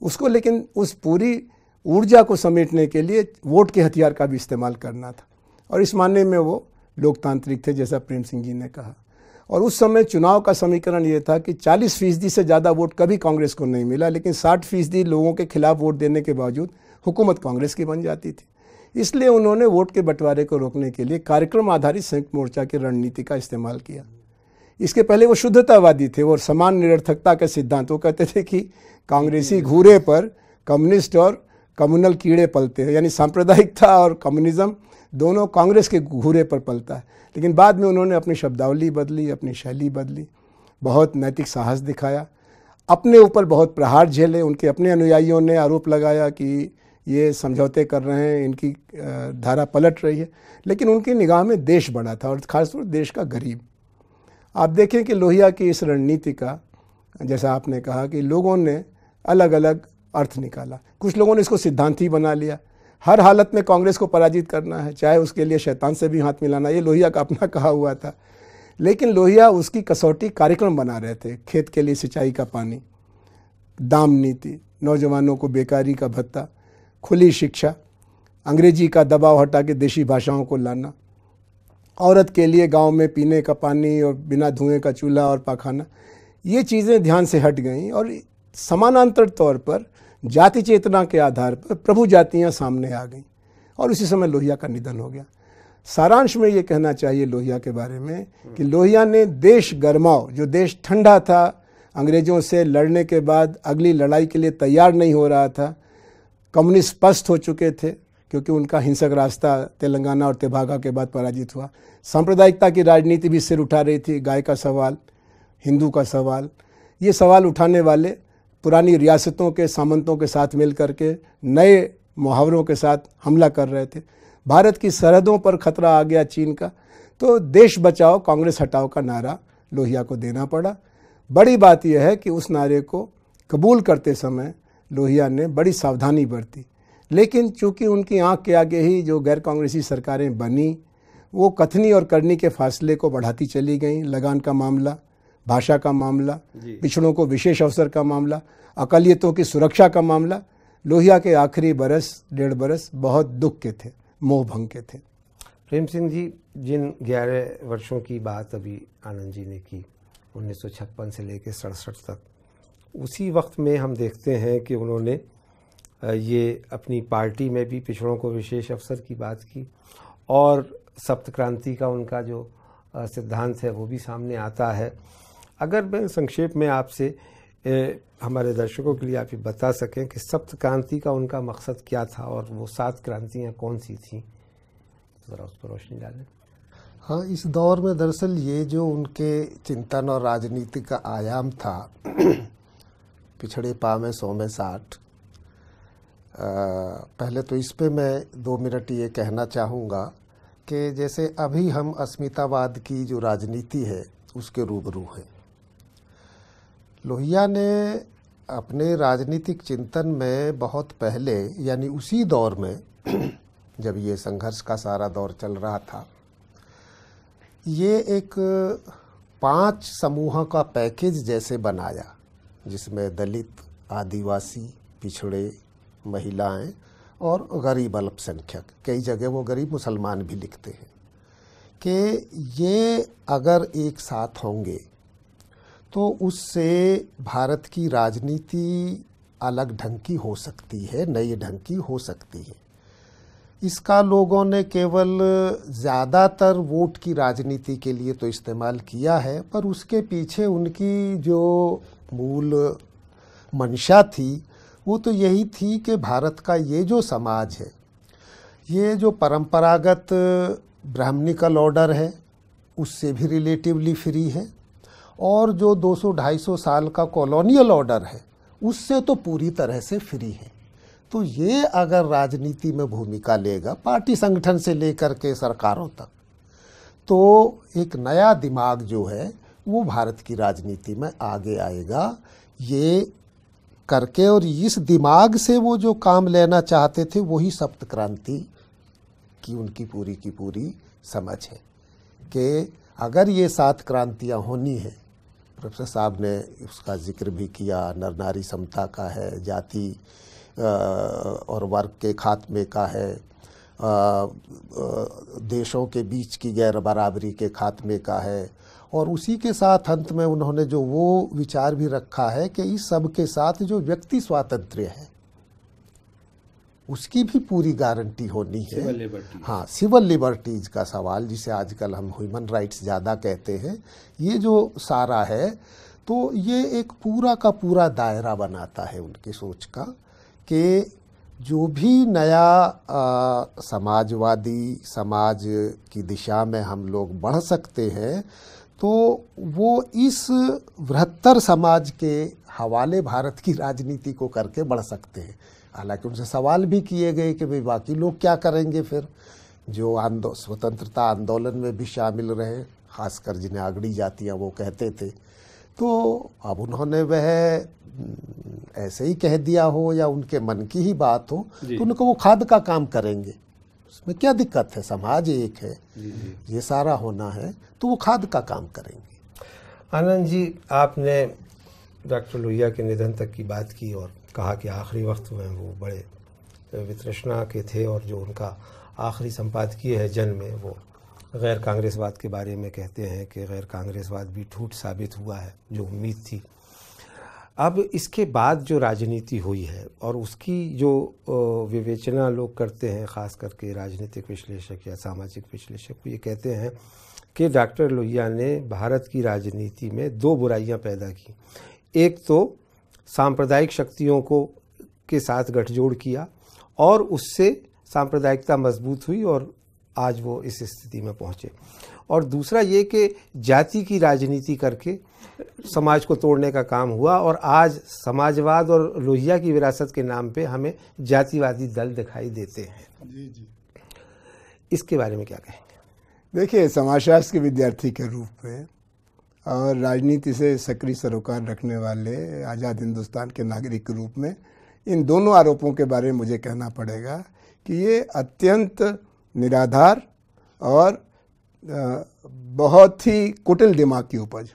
उसको लेकिन उस पूरी ऊर्जा को समेटने के लिए वोट के हथियार का भी इस्तेमाल करना था। और इस मानने में वो लोकतांत्रिक थे, जैसा प्रेम सिंह जी ने कहा। और उस समय चुनाव का समीकरण ये था कि 40 फ़ीसदी से ज़्यादा वोट कभी कांग्रेस को नहीं मिला, लेकिन 60 फ़ीसदी लोगों के खिलाफ वोट देने के बावजूद हुकूमत कांग्रेस की बन जाती थी। इसलिए उन्होंने वोट के बंटवारे को रोकने के लिए कार्यक्रम आधारित संयुक्त मोर्चा की रणनीति का इस्तेमाल किया। इसके पहले वो शुद्धतावादी थे और समान निरर्थकता के सिद्धांत वो कहते थे कि कांग्रेसी घूरे पर कम्युनिस्ट और कम्युनल कीड़े पलते हैं यानी सांप्रदायिकता और कम्युनिज्म दोनों कांग्रेस के घूरे पर पलता है। लेकिन बाद में उन्होंने अपनी शब्दावली बदली अपनी शैली बदली बहुत नैतिक साहस दिखाया अपने ऊपर बहुत प्रहार झेले उनके अपने अनुयायियों ने आरोप लगाया कि ये समझौते कर रहे हैं, इनकी धारा पलट रही है। लेकिन उनकी निगाह में देश बड़ा था और खासतौर देश का गरीब। आप देखें कि लोहिया की इस रणनीति का, जैसा आपने कहा कि लोगों ने अलग अलग अर्थ निकाला। कुछ लोगों ने इसको सिद्धांत ही बना लिया। हर हालत में कांग्रेस को पराजित करना है, चाहे उसके लिए शैतान से भी हाथ मिलाना, ये लोहिया का अपना कहा हुआ था। लेकिन लोहिया उसकी कसौटी कार्यक्रम बना रहे थे, खेत के लिए सिंचाई का पानी, दाम नीति, नौजवानों को बेकारी का भत्ता। खुली शिक्षा, अंग्रेज़ी का दबाव हटा के देशी भाषाओं को लाना, औरत के लिए गाँव में पीने का पानी और बिना धुएँ का चूल्हा और पाखाना, ये चीज़ें ध्यान से हट गईं और समानांतर तौर पर जाति चेतना के आधार पर प्रभु जातियाँ सामने आ गईं और उसी समय लोहिया का निधन हो गया। सारांश में ये कहना चाहिए लोहिया के बारे में कि लोहिया ने देश गरमाओ, जो देश ठंडा था, अंग्रेज़ों से लड़ने के बाद अगली लड़ाई के लिए तैयार नहीं हो रहा था कम्युनिस्ट स्पष्ट हो चुके थे क्योंकि उनका हिंसक रास्ता तेलंगाना और तेभागा के बाद पराजित हुआ। सांप्रदायिकता की राजनीति भी सिर उठा रही थी। गाय का सवाल, हिंदू का सवाल, ये सवाल उठाने वाले पुरानी रियासतों के सामंतों के साथ मिल करके नए मुहावरों के साथ हमला कर रहे थे। भारत की सरहदों पर खतरा आ गया चीन का। तो देश बचाओ, कांग्रेस हटाओ का नारा लोहिया को देना पड़ा। बड़ी बात यह है कि उस नारे को कबूल करते समय लोहिया ने बड़ी सावधानी बरती। लेकिन चूँकि उनकी आँख के आगे ही जो गैर कांग्रेसी सरकारें बनी वो कथनी और करनी के फासले को बढ़ाती चली गईं। लगान का मामला भाषा का मामला पिछड़ों को विशेष अवसर का मामला अकलियतों की सुरक्षा का मामला लोहिया के आखिरी बरस डेढ़ बरस बहुत दुख के थे मोह भंग के थे। प्रेम सिंह जी जिन ग्यारह वर्षों की बात अभी आनंद जी ने की उन्नीस सौ छप्पन से लेकर सड़सठ तक उसी वक्त में हम देखते हैं कि उन्होंने ये अपनी पार्टी में भी पिछड़ों को विशेष अवसर की बात की और सप्त क्रांति का उनका जो सिद्धांत है वो भी सामने आता है। अगर मैं संक्षेप में आपसे हमारे दर्शकों के लिए आप ये बता सकें कि सप्त क्रांति का उनका मकसद क्या था और वो सात क्रांतियाँ कौन सी थी? ज़रा उस पर रोशनी डालें। हाँ इस दौर में दरअसल ये जो उनके चिंतन और राजनीति का आयाम था पिछड़े पा में, सौ में, साठ। पहले तो इस पे मैं दो मिनट ये कहना चाहूँगा कि जैसे अभी हम अस्मितावाद की जो राजनीति है, उसके रूबरू हैं। लोहिया ने अपने राजनीतिक चिंतन में बहुत पहले, यानी उसी दौर में, जब ये संघर्ष का सारा दौर चल रहा था, ये एक पाँच समूह का पैकेज जैसे बनाया। जिसमें दलित, आदिवासी, पिछड़े, महिलाएँ और गरीब अल्पसंख्यक। कई जगह वो गरीब मुसलमान भी लिखते हैं कि ये अगर एक साथ होंगे तो उससे भारत की राजनीति अलग ढंग की हो सकती है नई ढंग की हो सकती है। इसका लोगों ने केवल ज़्यादातर वोट की राजनीति के लिए तो इस्तेमाल किया है, पर उसके पीछे उनकी जो मूल मंशा थी, वो तो यही थी कि भारत का ये जो समाज है, ये जो परंपरागत ब्राह्मणिकल ऑर्डर है, उससे भी रिलेटिवली फ्री है, और जो 200-250 साल का कॉलोनियल ऑर्डर है, उससे तो पूरी तरह से फ्री है। तो ये अगर राजनीति में भूमिका लेगा, पार्टी संगठन से लेकर के सरकारों तक तो एक नया दिमाग जो है वो भारत की राजनीति में आगे आएगा। ये करके और इस दिमाग से वो जो काम लेना चाहते थे, वही सप्त क्रांति की उनकी पूरी की पूरी समझ है कि अगर ये सात क्रांतियाँ होनी है, प्रोफेसर साहब ने उसका ज़िक्र भी किया नर नारी समता का है, जाति और वर्ग के खात्मे का है देशों के बीच की गैर बराबरी के खात्मे का है और उसी के साथ अंत में उन्होंने जो वो विचार भी रखा है कि इस सब के साथ जो व्यक्ति स्वातंत्र्य है उसकी भी पूरी गारंटी होनी है। सिविल लिबर्टी हाँ सिविल लिबर्टीज का सवाल जिसे आजकल हम ह्यूमन राइट्स ज़्यादा कहते हैं ये जो सारा है तो ये एक पूरा का पूरा दायरा बनाता है उनकी सोच का कि जो भी नया आ, समाजवादी समाज की दिशा में हम लोग बढ़ सकते हैं तो वो इस बृहत्तर समाज के हवाले भारत की राजनीति को करके बढ़ सकते हैं। हालाँकि उनसे सवाल भी किए गए कि भाई बाकी लोग क्या करेंगे फिर? जो आंदो स्वतंत्रता आंदोलन में भी शामिल रहे खासकर जिन्हें अगड़ी जातियाँ वो कहते थे। तो अब उन्होंने वह ऐसे ही कह दिया हो या उनके मन की ही बात हो तो उनको वो खाद का काम करेंगे। उसमें क्या दिक्कत है? समाज एक है। ये सारा होना है तो वो खाद का काम करेंगे। आनंद जी आपने डॉक्टर लोहिया के निधन तक की बात की और कहा कि आखिरी वक्त में वो बड़े वितृष्णा के थे और जो उनका आखिरी संपादकीय है जन में वो गैर कांग्रेसवाद के बारे में कहते हैं कि गैर कांग्रेसवाद भी ठूठ साबित हुआ है जो उम्मीद थी। अब इसके बाद जो राजनीति हुई है और उसकी जो विवेचना लोग करते हैं, ख़ास करके राजनीतिक विश्लेषक या सामाजिक विश्लेषक ये कहते हैं कि डॉक्टर लोहिया ने भारत की राजनीति में दो बुराइयाँ पैदा की। एक तो सांप्रदायिक शक्तियों को, के साथ गठजोड़ किया और उससे सांप्रदायिकता मज़बूत हुई और आज वो इस स्थिति में पहुँचे। और दूसरा ये कि जाति की राजनीति करके समाज को तोड़ने का काम हुआ और आज समाजवाद और लोहिया की विरासत के नाम पे हमें जातिवादी दल दिखाई देते हैं। जी जी। इसके बारे में क्या कहेंगे? देखिए समाजशास्त्र के विद्यार्थी के रूप में और राजनीति से सक्रिय सरोकार रखने वाले आज़ाद हिंदुस्तान के नागरिक के रूप में इन दोनों आरोपों के बारे में मुझे कहना पड़ेगा कि ये अत्यंत निराधार और बहुत ही कुटिल दिमाग की उपज।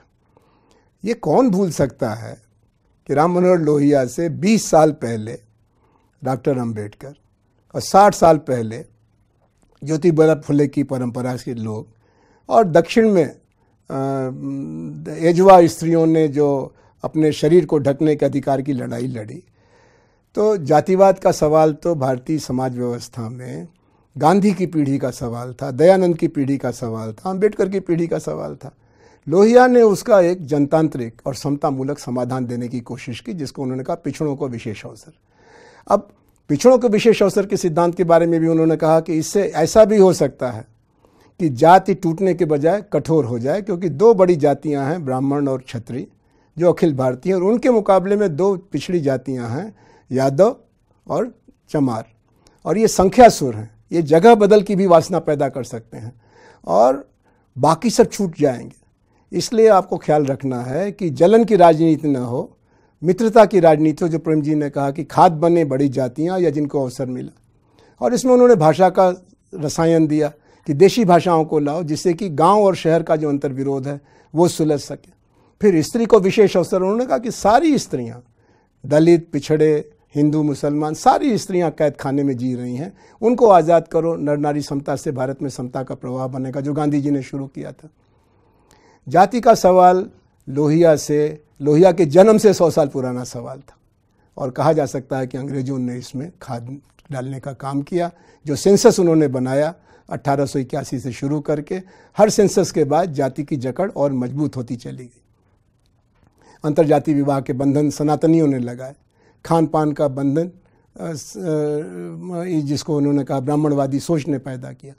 ये कौन भूल सकता है कि राम मनोहर लोहिया से 20 साल पहले डॉक्टर अंबेडकर और 60 साल पहले ज्योतिबा फुले की परंपरा के लोग और दक्षिण में एजवा स्त्रियों ने जो अपने शरीर को ढकने के अधिकार की लड़ाई लड़ी। तो जातिवाद का सवाल तो भारतीय समाज व्यवस्था में गांधी की पीढ़ी का सवाल था, दयानंद की पीढ़ी का सवाल था, अंबेडकर की पीढ़ी का सवाल था। लोहिया ने उसका एक जनतांत्रिक और समतामूलक समाधान देने की कोशिश की, जिसको उन्होंने कहा पिछड़ों को विशेष अवसर। अब पिछड़ों को विशेष अवसर के सिद्धांत के बारे में भी उन्होंने कहा कि इससे ऐसा भी हो सकता है कि जाति टूटने के बजाय कठोर हो जाए, क्योंकि दो बड़ी जातियाँ हैं, ब्राह्मण और क्षत्रिय, जो अखिल भारतीय और उनके मुकाबले में दो पिछड़ी जातियाँ हैं, यादव और चमार। और ये संख्या सुर हैं। ये जगह बदल की भी वासना पैदा कर सकते हैं। और बाकी सब छूट जाएँगे। इसलिए आपको ख्याल रखना है कि जलन की राजनीति ना हो, मित्रता की राजनीति हो, जो प्रेम जी ने कहा कि खाद बने बड़ी जातियाँ या जिनको अवसर मिला। और इसमें उन्होंने भाषा का रसायन दिया कि देशी भाषाओं को लाओ, जिससे कि गाँव और शहर का जो अंतर विरोध है, वो सुलझ सके। फिर स्त्री को विशेष अवसर, उन्होंने कहा कि सारी स्त्रियाँ, दलित, पिछड़े हिंदू, मुसलमान, सारी स्त्रियाँ कैद खाने में जी रही हैं। उनको आज़ाद करो नर नारी समता से भारत में समता का प्रभाव बनेगा, जो गांधी जी ने शुरू किया था। जाति का सवाल लोहिया से, लोहिया के जन्म से सौ साल पुराना सवाल था। और कहा जा सकता है कि अंग्रेज़ों ने इसमें खाद डालने का काम किया, जो सेंसस उन्होंने बनाया अट्ठारह से शुरू करके। हर सेंसस के बाद जाति की जकड़ और मज़बूत होती चली गई। अंतर्जातीय विवाह के बंधन सनातनियों ने लगाए। खान पान का बंधन जिसको उन्होंने कहा ब्राह्मणवादी सोच ने पैदा किया।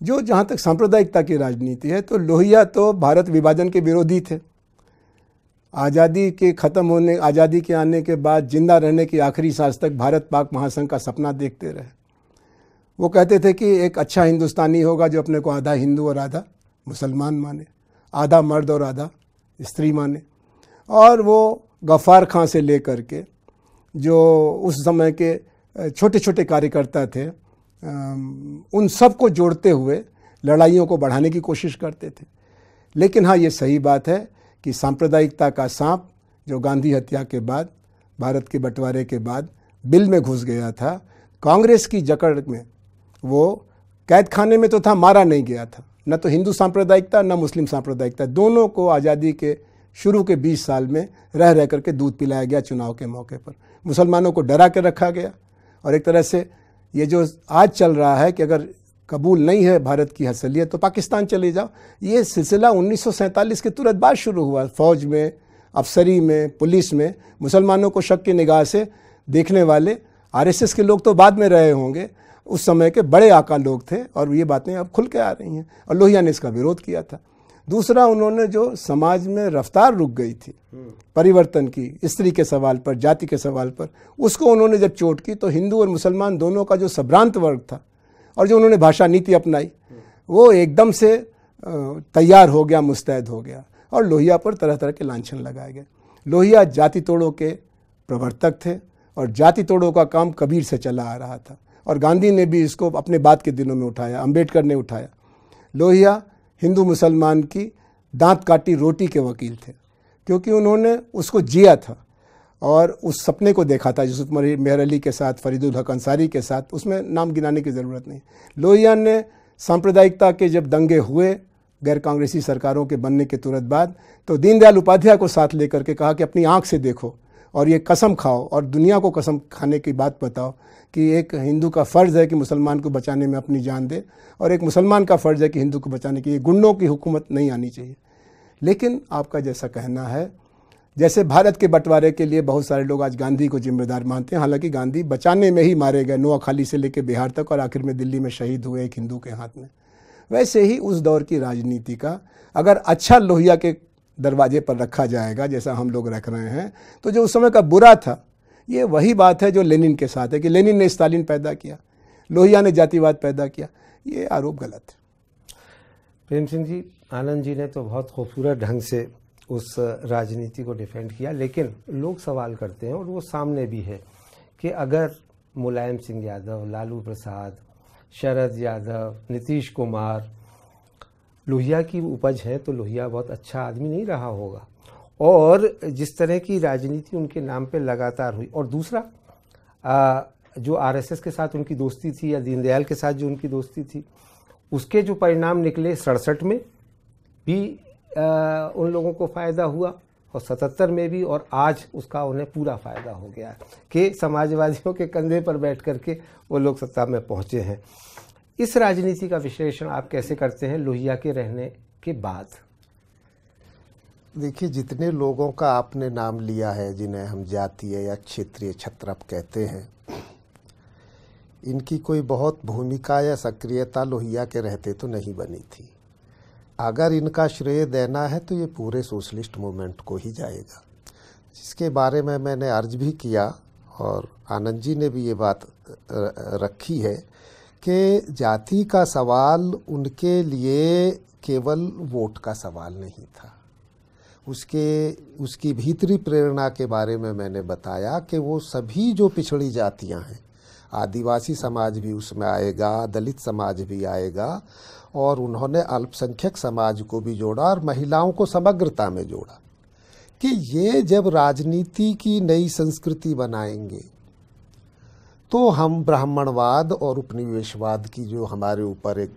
जो जहाँ तक सांप्रदायिकता की राजनीति है तो लोहिया तो भारत विभाजन के विरोधी थे। आज़ादी के ख़त्म होने, आज़ादी के आने के बाद ज़िंदा रहने की आखिरी सांस तक भारत पाक महासंघ का सपना देखते रहे। वो कहते थे कि एक अच्छा हिंदुस्तानी होगा जो अपने को आधा हिंदू और आधा मुसलमान माने, आधा मर्द और आधा स्त्री माने। और वो गफ़ार खां से लेकर के, जो उस समय के छोटे छोटे कार्यकर्ता थे उन सबको जोड़ते हुए लड़ाइयों को बढ़ाने की कोशिश करते थे। लेकिन हाँ ये सही बात है कि सांप्रदायिकता का सांप, जो गांधी हत्या के बाद, भारत के बंटवारे के बाद बिल में घुस गया था, कांग्रेस की जकड़ में वो कैद खाने में तो था, मारा नहीं गया था। न तो हिंदू सांप्रदायिकता, न मुस्लिम सांप्रदायिकता, दोनों को आज़ादी के शुरू के 20 साल में रह रह करके दूध पिलाया गया चुनाव के मौके पर। मुसलमानों को डरा कर रखा गया। और एक तरह से ये जो आज चल रहा है कि अगर कबूल नहीं है भारत की हसलियत तो पाकिस्तान चले जाओ। ये सिलसिला उन्नीस सौ सैंतालीस के तुरंत बाद शुरू हुआ। फौज में, अफसरी में, पुलिस में मुसलमानों को शक की निगाह से देखने वाले आरएसएस के लोग तो बाद में रहे होंगे। उस समय के बड़े आका लोग थे और ये बातें अब खुल के आ रही हैं। और लोहिया ने इसका विरोध किया था। दूसरा उन्होंने जो समाज में रफ्तार रुक गई थी परिवर्तन की स्त्री के सवाल पर जाति के सवाल पर उसको उन्होंने जब चोट की तो हिंदू और मुसलमान दोनों का जो सभ्रांत वर्ग था और जो उन्होंने भाषा नीति अपनाई वो एकदम से तैयार हो गया मुस्तैद हो गया और लोहिया पर तरह तरह के लाछन लगाए गए। लोहिया जाति तोड़ों के प्रवर्तक थे और जाति तोड़ों का काम कबीर से चला आ रहा था और गांधी ने भी इसको अपने बाद के दिनों में उठाया अंबेडकर ने उठाया। लोहिया हिंदू मुसलमान की दांत काटी रोटी के वकील थे, क्योंकि उन्होंने उसको जिया था और उस सपने को देखा था। यूसुफ मेहर अली के साथ, फरीदुल हक अंसारी के साथ, उसमें नाम गिनाने की ज़रूरत नहीं। लोहिया ने सांप्रदायिकता के जब दंगे हुए गैर कांग्रेसी सरकारों के बनने के तुरंत बाद तो दीनदयाल उपाध्याय को साथ लेकर के कहा कि अपनी आँख से देखो और ये कसम खाओ, और दुनिया को कसम खाने की बात बताओ कि एक हिंदू का फ़र्ज़ है कि मुसलमान को बचाने में अपनी जान दे, और एक मुसलमान का फ़र्ज़ है कि हिंदू को बचाने की ये गुंडों की हुकूमत नहीं आनी चाहिए। लेकिन आपका जैसा कहना है, जैसे भारत के बंटवारे के लिए बहुत सारे लोग आज गांधी को जिम्मेदार मानते हैं, हालाँकि गांधी बचाने में ही मारे गए नोआखाली से लेकर बिहार तक, और आखिर में दिल्ली में शहीद हुए एक हिंदू के हाथ में। वैसे ही उस दौर की राजनीति का अगर अच्छा लोहिया के दरवाजे पर रखा जाएगा, जैसा हम लोग रख रहे हैं। तो जो उस समय का बुरा था, ये वही बात है जो लेनिन के साथ है कि लेनिन ने स्टालिन पैदा किया, लोहिया ने जातिवाद पैदा किया। ये आरोप गलत है। प्रेम सिंह जी, आनंद जी ने तो बहुत खूबसूरत ढंग से उस राजनीति को डिफेंड किया, लेकिन लोग सवाल करते हैं और वो सामने भी है कि अगर मुलायम सिंह यादव, लालू प्रसाद, शरद यादव, नीतीश कुमार लोहिया की उपज है तो लोहिया बहुत अच्छा आदमी नहीं रहा होगा। और जिस तरह की राजनीति उनके नाम पे लगातार हुई और दूसरा आ, जो आरएसएस के साथ उनकी दोस्ती थी या दीनदयाल के साथ जो उनकी दोस्ती थी उसके जो परिणाम निकले सड़सठ में भी आ, उन लोगों को फ़ायदा हुआ और सतहत्तर में भी और आज उसका उन्हें पूरा फ़ायदा हो गया कि समाजवादियों के कंधे पर बैठ करके वो लोग सत्ता में पहुँचे हैं। इस राजनीति का विश्लेषण आप कैसे करते हैं लोहिया के रहने के बाद? देखिए, जितने लोगों का आपने नाम लिया है, जिन्हें हम जातीय या क्षेत्रीय छत्रप कहते हैं, इनकी कोई बहुत भूमिका या सक्रियता लोहिया के रहते तो नहीं बनी थी। अगर इनका श्रेय देना है तो ये पूरे सोशलिस्ट मूवमेंट को ही जाएगा। जिसके बारे में मैंने अर्ज़ भी किया, और आनंद जी ने भी ये बात रखी है कि जाति का सवाल उनके लिए केवल वोट का सवाल नहीं था। उसके, उसकी भीतरी प्रेरणा के बारे में मैंने बताया कि वो सभी जो पिछड़ी जातियाँ हैं, आदिवासी समाज भी उसमें आएगा, दलित समाज भी आएगा, और उन्होंने अल्पसंख्यक समाज को भी जोड़ा और महिलाओं को समग्रता में जोड़ा कि ये जब राजनीति की नई संस्कृति बनाएँगे तो हम ब्राह्मणवाद और उपनिवेशवाद की जो हमारे ऊपर एक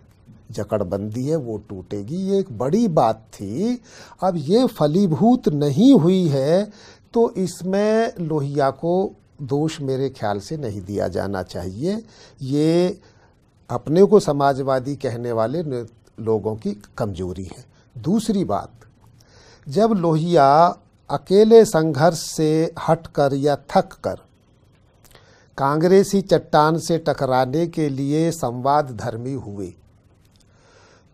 जकड़बंदी है, वो टूटेगी। ये एक बड़ी बात थी। अब ये फलीभूत नहीं हुई है तो इसमें लोहिया को दोष मेरे ख्याल से नहीं दिया जाना चाहिए। ये अपने को समाजवादी कहने वाले लोगों की कमज़ोरी है। दूसरी बात, जब लोहिया अकेले संघर्ष से हटकर या थक कर कांग्रेसी चट्टान से टकराने के लिए संवाद धर्मी हुए।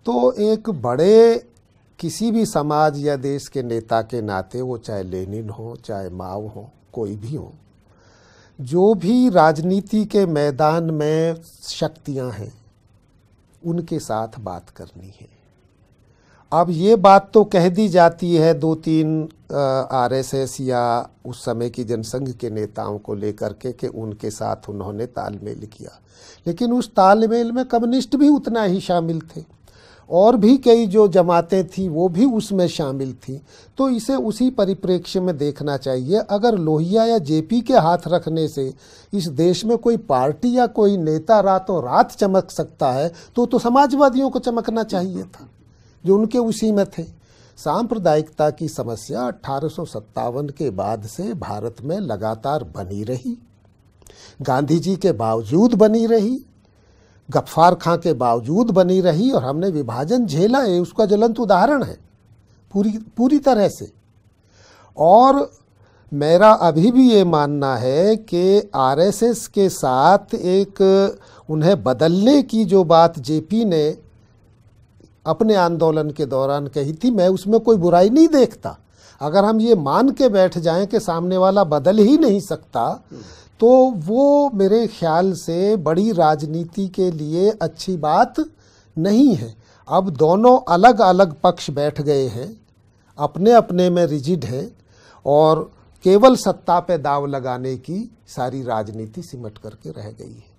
तो एक बड़े किसी भी समाज या देश के नेता के नाते वो चाहे लेनिन हो, चाहे माओ हो, कोई भी हो, जो भी राजनीति के मैदान में शक्तियाँ हैं, उनके साथ बात करनी है। अब ये बात तो कह दी जाती है दो तीन आरएसएस या उस समय की जनसंघ के नेताओं को लेकर के, कि उनके साथ उन्होंने तालमेल किया। लेकिन उस तालमेल में कम्युनिस्ट भी उतना ही शामिल थे। और भी कई जो जमातें थीं, वो भी उसमें शामिल थी। तो इसे उसी परिप्रेक्ष्य में देखना चाहिए। अगर लोहिया या जेपी के हाथ रखने से इस देश में कोई पार्टी या कोई नेता रातों रात चमक सकता है तो तो समाजवादियों को चमकना चाहिए था। जो उनके उसी में थे। सांप्रदायिकता की समस्या अठारह सौ सत्तावन के बाद से भारत में लगातार बनी रही। गांधी जी के बावजूद बनी रही गफ्फार खां के बावजूद बनी रही और हमने विभाजन झेला है, उसका ज्वलंत उदाहरण है, पूरी पूरी तरह से। और मेरा अभी भी ये मानना है कि आरएसएस के साथ एक उन्हें बदलने की जो बात जेपी ने अपने आंदोलन के दौरान कही थी, मैं उसमें कोई बुराई नहीं देखता। अगर हम ये मान के बैठ जाएँ कि सामने वाला बदल ही नहीं सकता तो वो मेरे ख्याल से बड़ी राजनीति के लिए अच्छी बात नहीं है। अब दोनों अलग अलग पक्ष बैठ गए हैं अपने अपने में रिजिड हैं और केवल सत्ता पे दाव लगाने की सारी राजनीति सिमट करके रह गई है।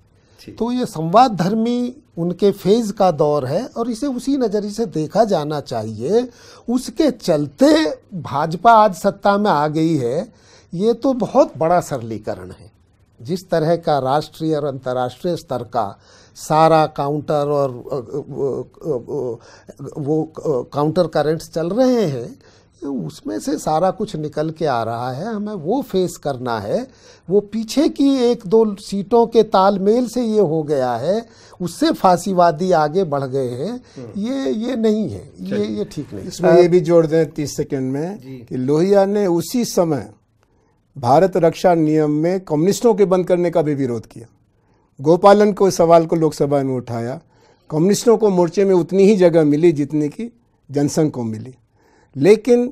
तो ये संवाद धर्मी उनके फ़ेज़ का दौर है और इसे उसी नज़रिए से देखा जाना चाहिए। उसके चलते भाजपा आज सत्ता में आ गई है। ये तो बहुत बड़ा सरलीकरण है। जिस तरह का राष्ट्रीय और अंतर्राष्ट्रीय स्तर का सारा काउंटर और वो काउंटर करेंट्स चल रहे हैं उसमें से सारा कुछ निकल के आ रहा है। हमें वो फेस करना है। वो पीछे की एक दो सीटों के तालमेल से ये हो गया है। उससे फांसीवादी आगे बढ़ गए हैं। ये ये नहीं है। ये ये ठीक नहीं इसमें ये भी जोड़ दें तीस सेकंड में कि लोहिया ने उसी समय भारत रक्षा नियम में कम्युनिस्टों के बंद करने का भी विरोध किया। गोपालन को सवाल को लोकसभा में उठाया। कम्युनिस्टों को मोर्चे में उतनी ही जगह मिली जितनी की जनसंघ को मिली। लेकिन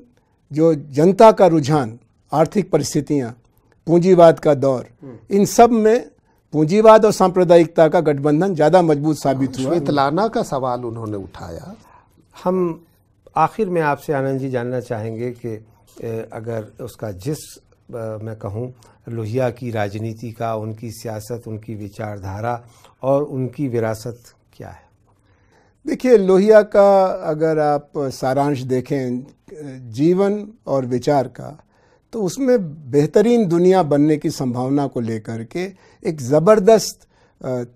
जो जनता का रुझान आर्थिक परिस्थितियाँ पूंजीवाद का दौर इन सब में पूंजीवाद और सांप्रदायिकता का गठबंधन ज़्यादा मज़बूत साबित हुआ। श्वेतलाना का सवाल उन्होंने उठाया। हम आखिर में आपसे आनंद जी जानना चाहेंगे कि अगर उसका जिस मैं कहूँ लोहिया की राजनीति का उनकी सियासत उनकी विचारधारा और उनकी विरासत क्या है? देखिए, लोहिया का अगर आप सारांश देखें, जीवन और विचार का तो उसमें बेहतरीन दुनिया बनने की संभावना को लेकर के एक ज़बरदस्त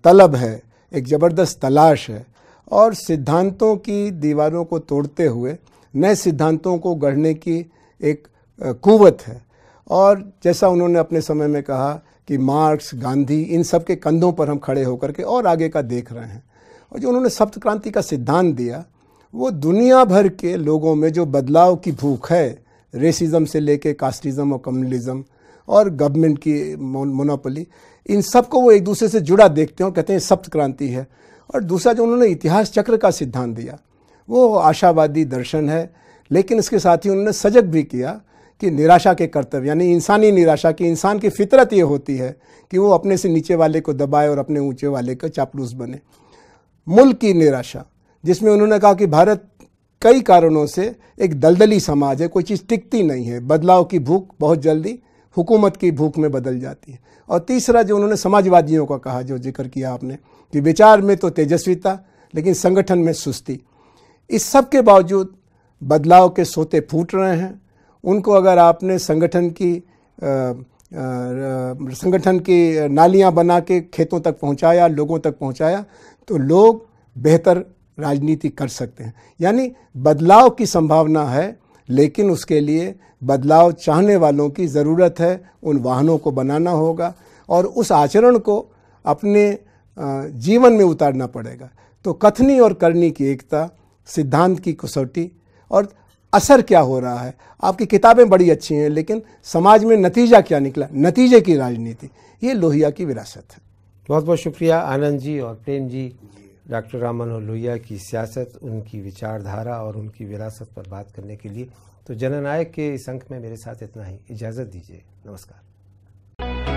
तलब है, एक ज़बरदस्त तलाश है। और सिद्धांतों की दीवारों को तोड़ते हुए, नए सिद्धांतों को गढ़ने की एक कुवत है। और जैसा उन्होंने अपने समय में कहा कि मार्क्स, गांधी, इन सब के कंधों पर हम खड़े होकर के और आगे का देख रहे हैं। और जो उन्होंने सप्त क्रांति का सिद्धांत दिया, वो दुनिया भर के लोगों में जो बदलाव की भूख है रेसिज्म से लेके कास्टिज्म और कम्युनलिज्म और गवर्नमेंट की मोनोपली इन सबको वो एक दूसरे से जुड़ा देखते हैं और कहते हैं सप्त क्रांति है। और दूसरा जो उन्होंने इतिहास चक्र का सिद्धांत दिया, वो आशावादी दर्शन है, लेकिन इसके साथ ही उन्होंने सजग भी किया कि निराशा के कर्तव्य, यानी इंसानी निराशा की, इंसान की फितरत ये होती है कि वो अपने से नीचे वाले को दबाए और अपने ऊँचे वाले का चापलूस बने। मुल्क की निराशा जिसमें उन्होंने कहा कि भारत कई कारणों से एक दलदली समाज है कोई चीज़ टिकती नहीं है। बदलाव की भूख बहुत जल्दी हुकूमत की भूख में बदल जाती है। और तीसरा जो उन्होंने समाजवादियों का कहा जो ज़िक्र किया आपने कि विचार में तो तेजस्विता लेकिन संगठन में सुस्ती। इस सब के बावजूद बदलाव के सोते फूट रहे हैं। उनको अगर आपने संगठन की आ, आ, संगठन की नालियाँ बना के खेतों तक पहुँचाया लोगों तक पहुँचाया तो लोग बेहतर राजनीति कर सकते हैं। यानी बदलाव की संभावना है, लेकिन उसके लिए बदलाव चाहने वालों की ज़रूरत है। उन वाहनों को बनाना होगा और उस आचरण को अपने जीवन में उतारना पड़ेगा। तो कथनी और करनी की एकता, सिद्धांत की कसौटी और असर क्या हो रहा है? आपकी किताबें बड़ी अच्छी हैं, लेकिन समाज में नतीजा क्या निकला? नतीजे की राजनीति। ये लोहिया की विरासत है। बहुत बहुत शुक्रिया आनंद जी और प्रेम जी, डॉक्टर राम मनोहर लोहिया की सियासत, उनकी विचारधारा और उनकी विरासत पर बात करने के लिए। तो जननायक के इस अंक में मेरे साथ इतना ही। इजाज़त दीजिए। नमस्कार।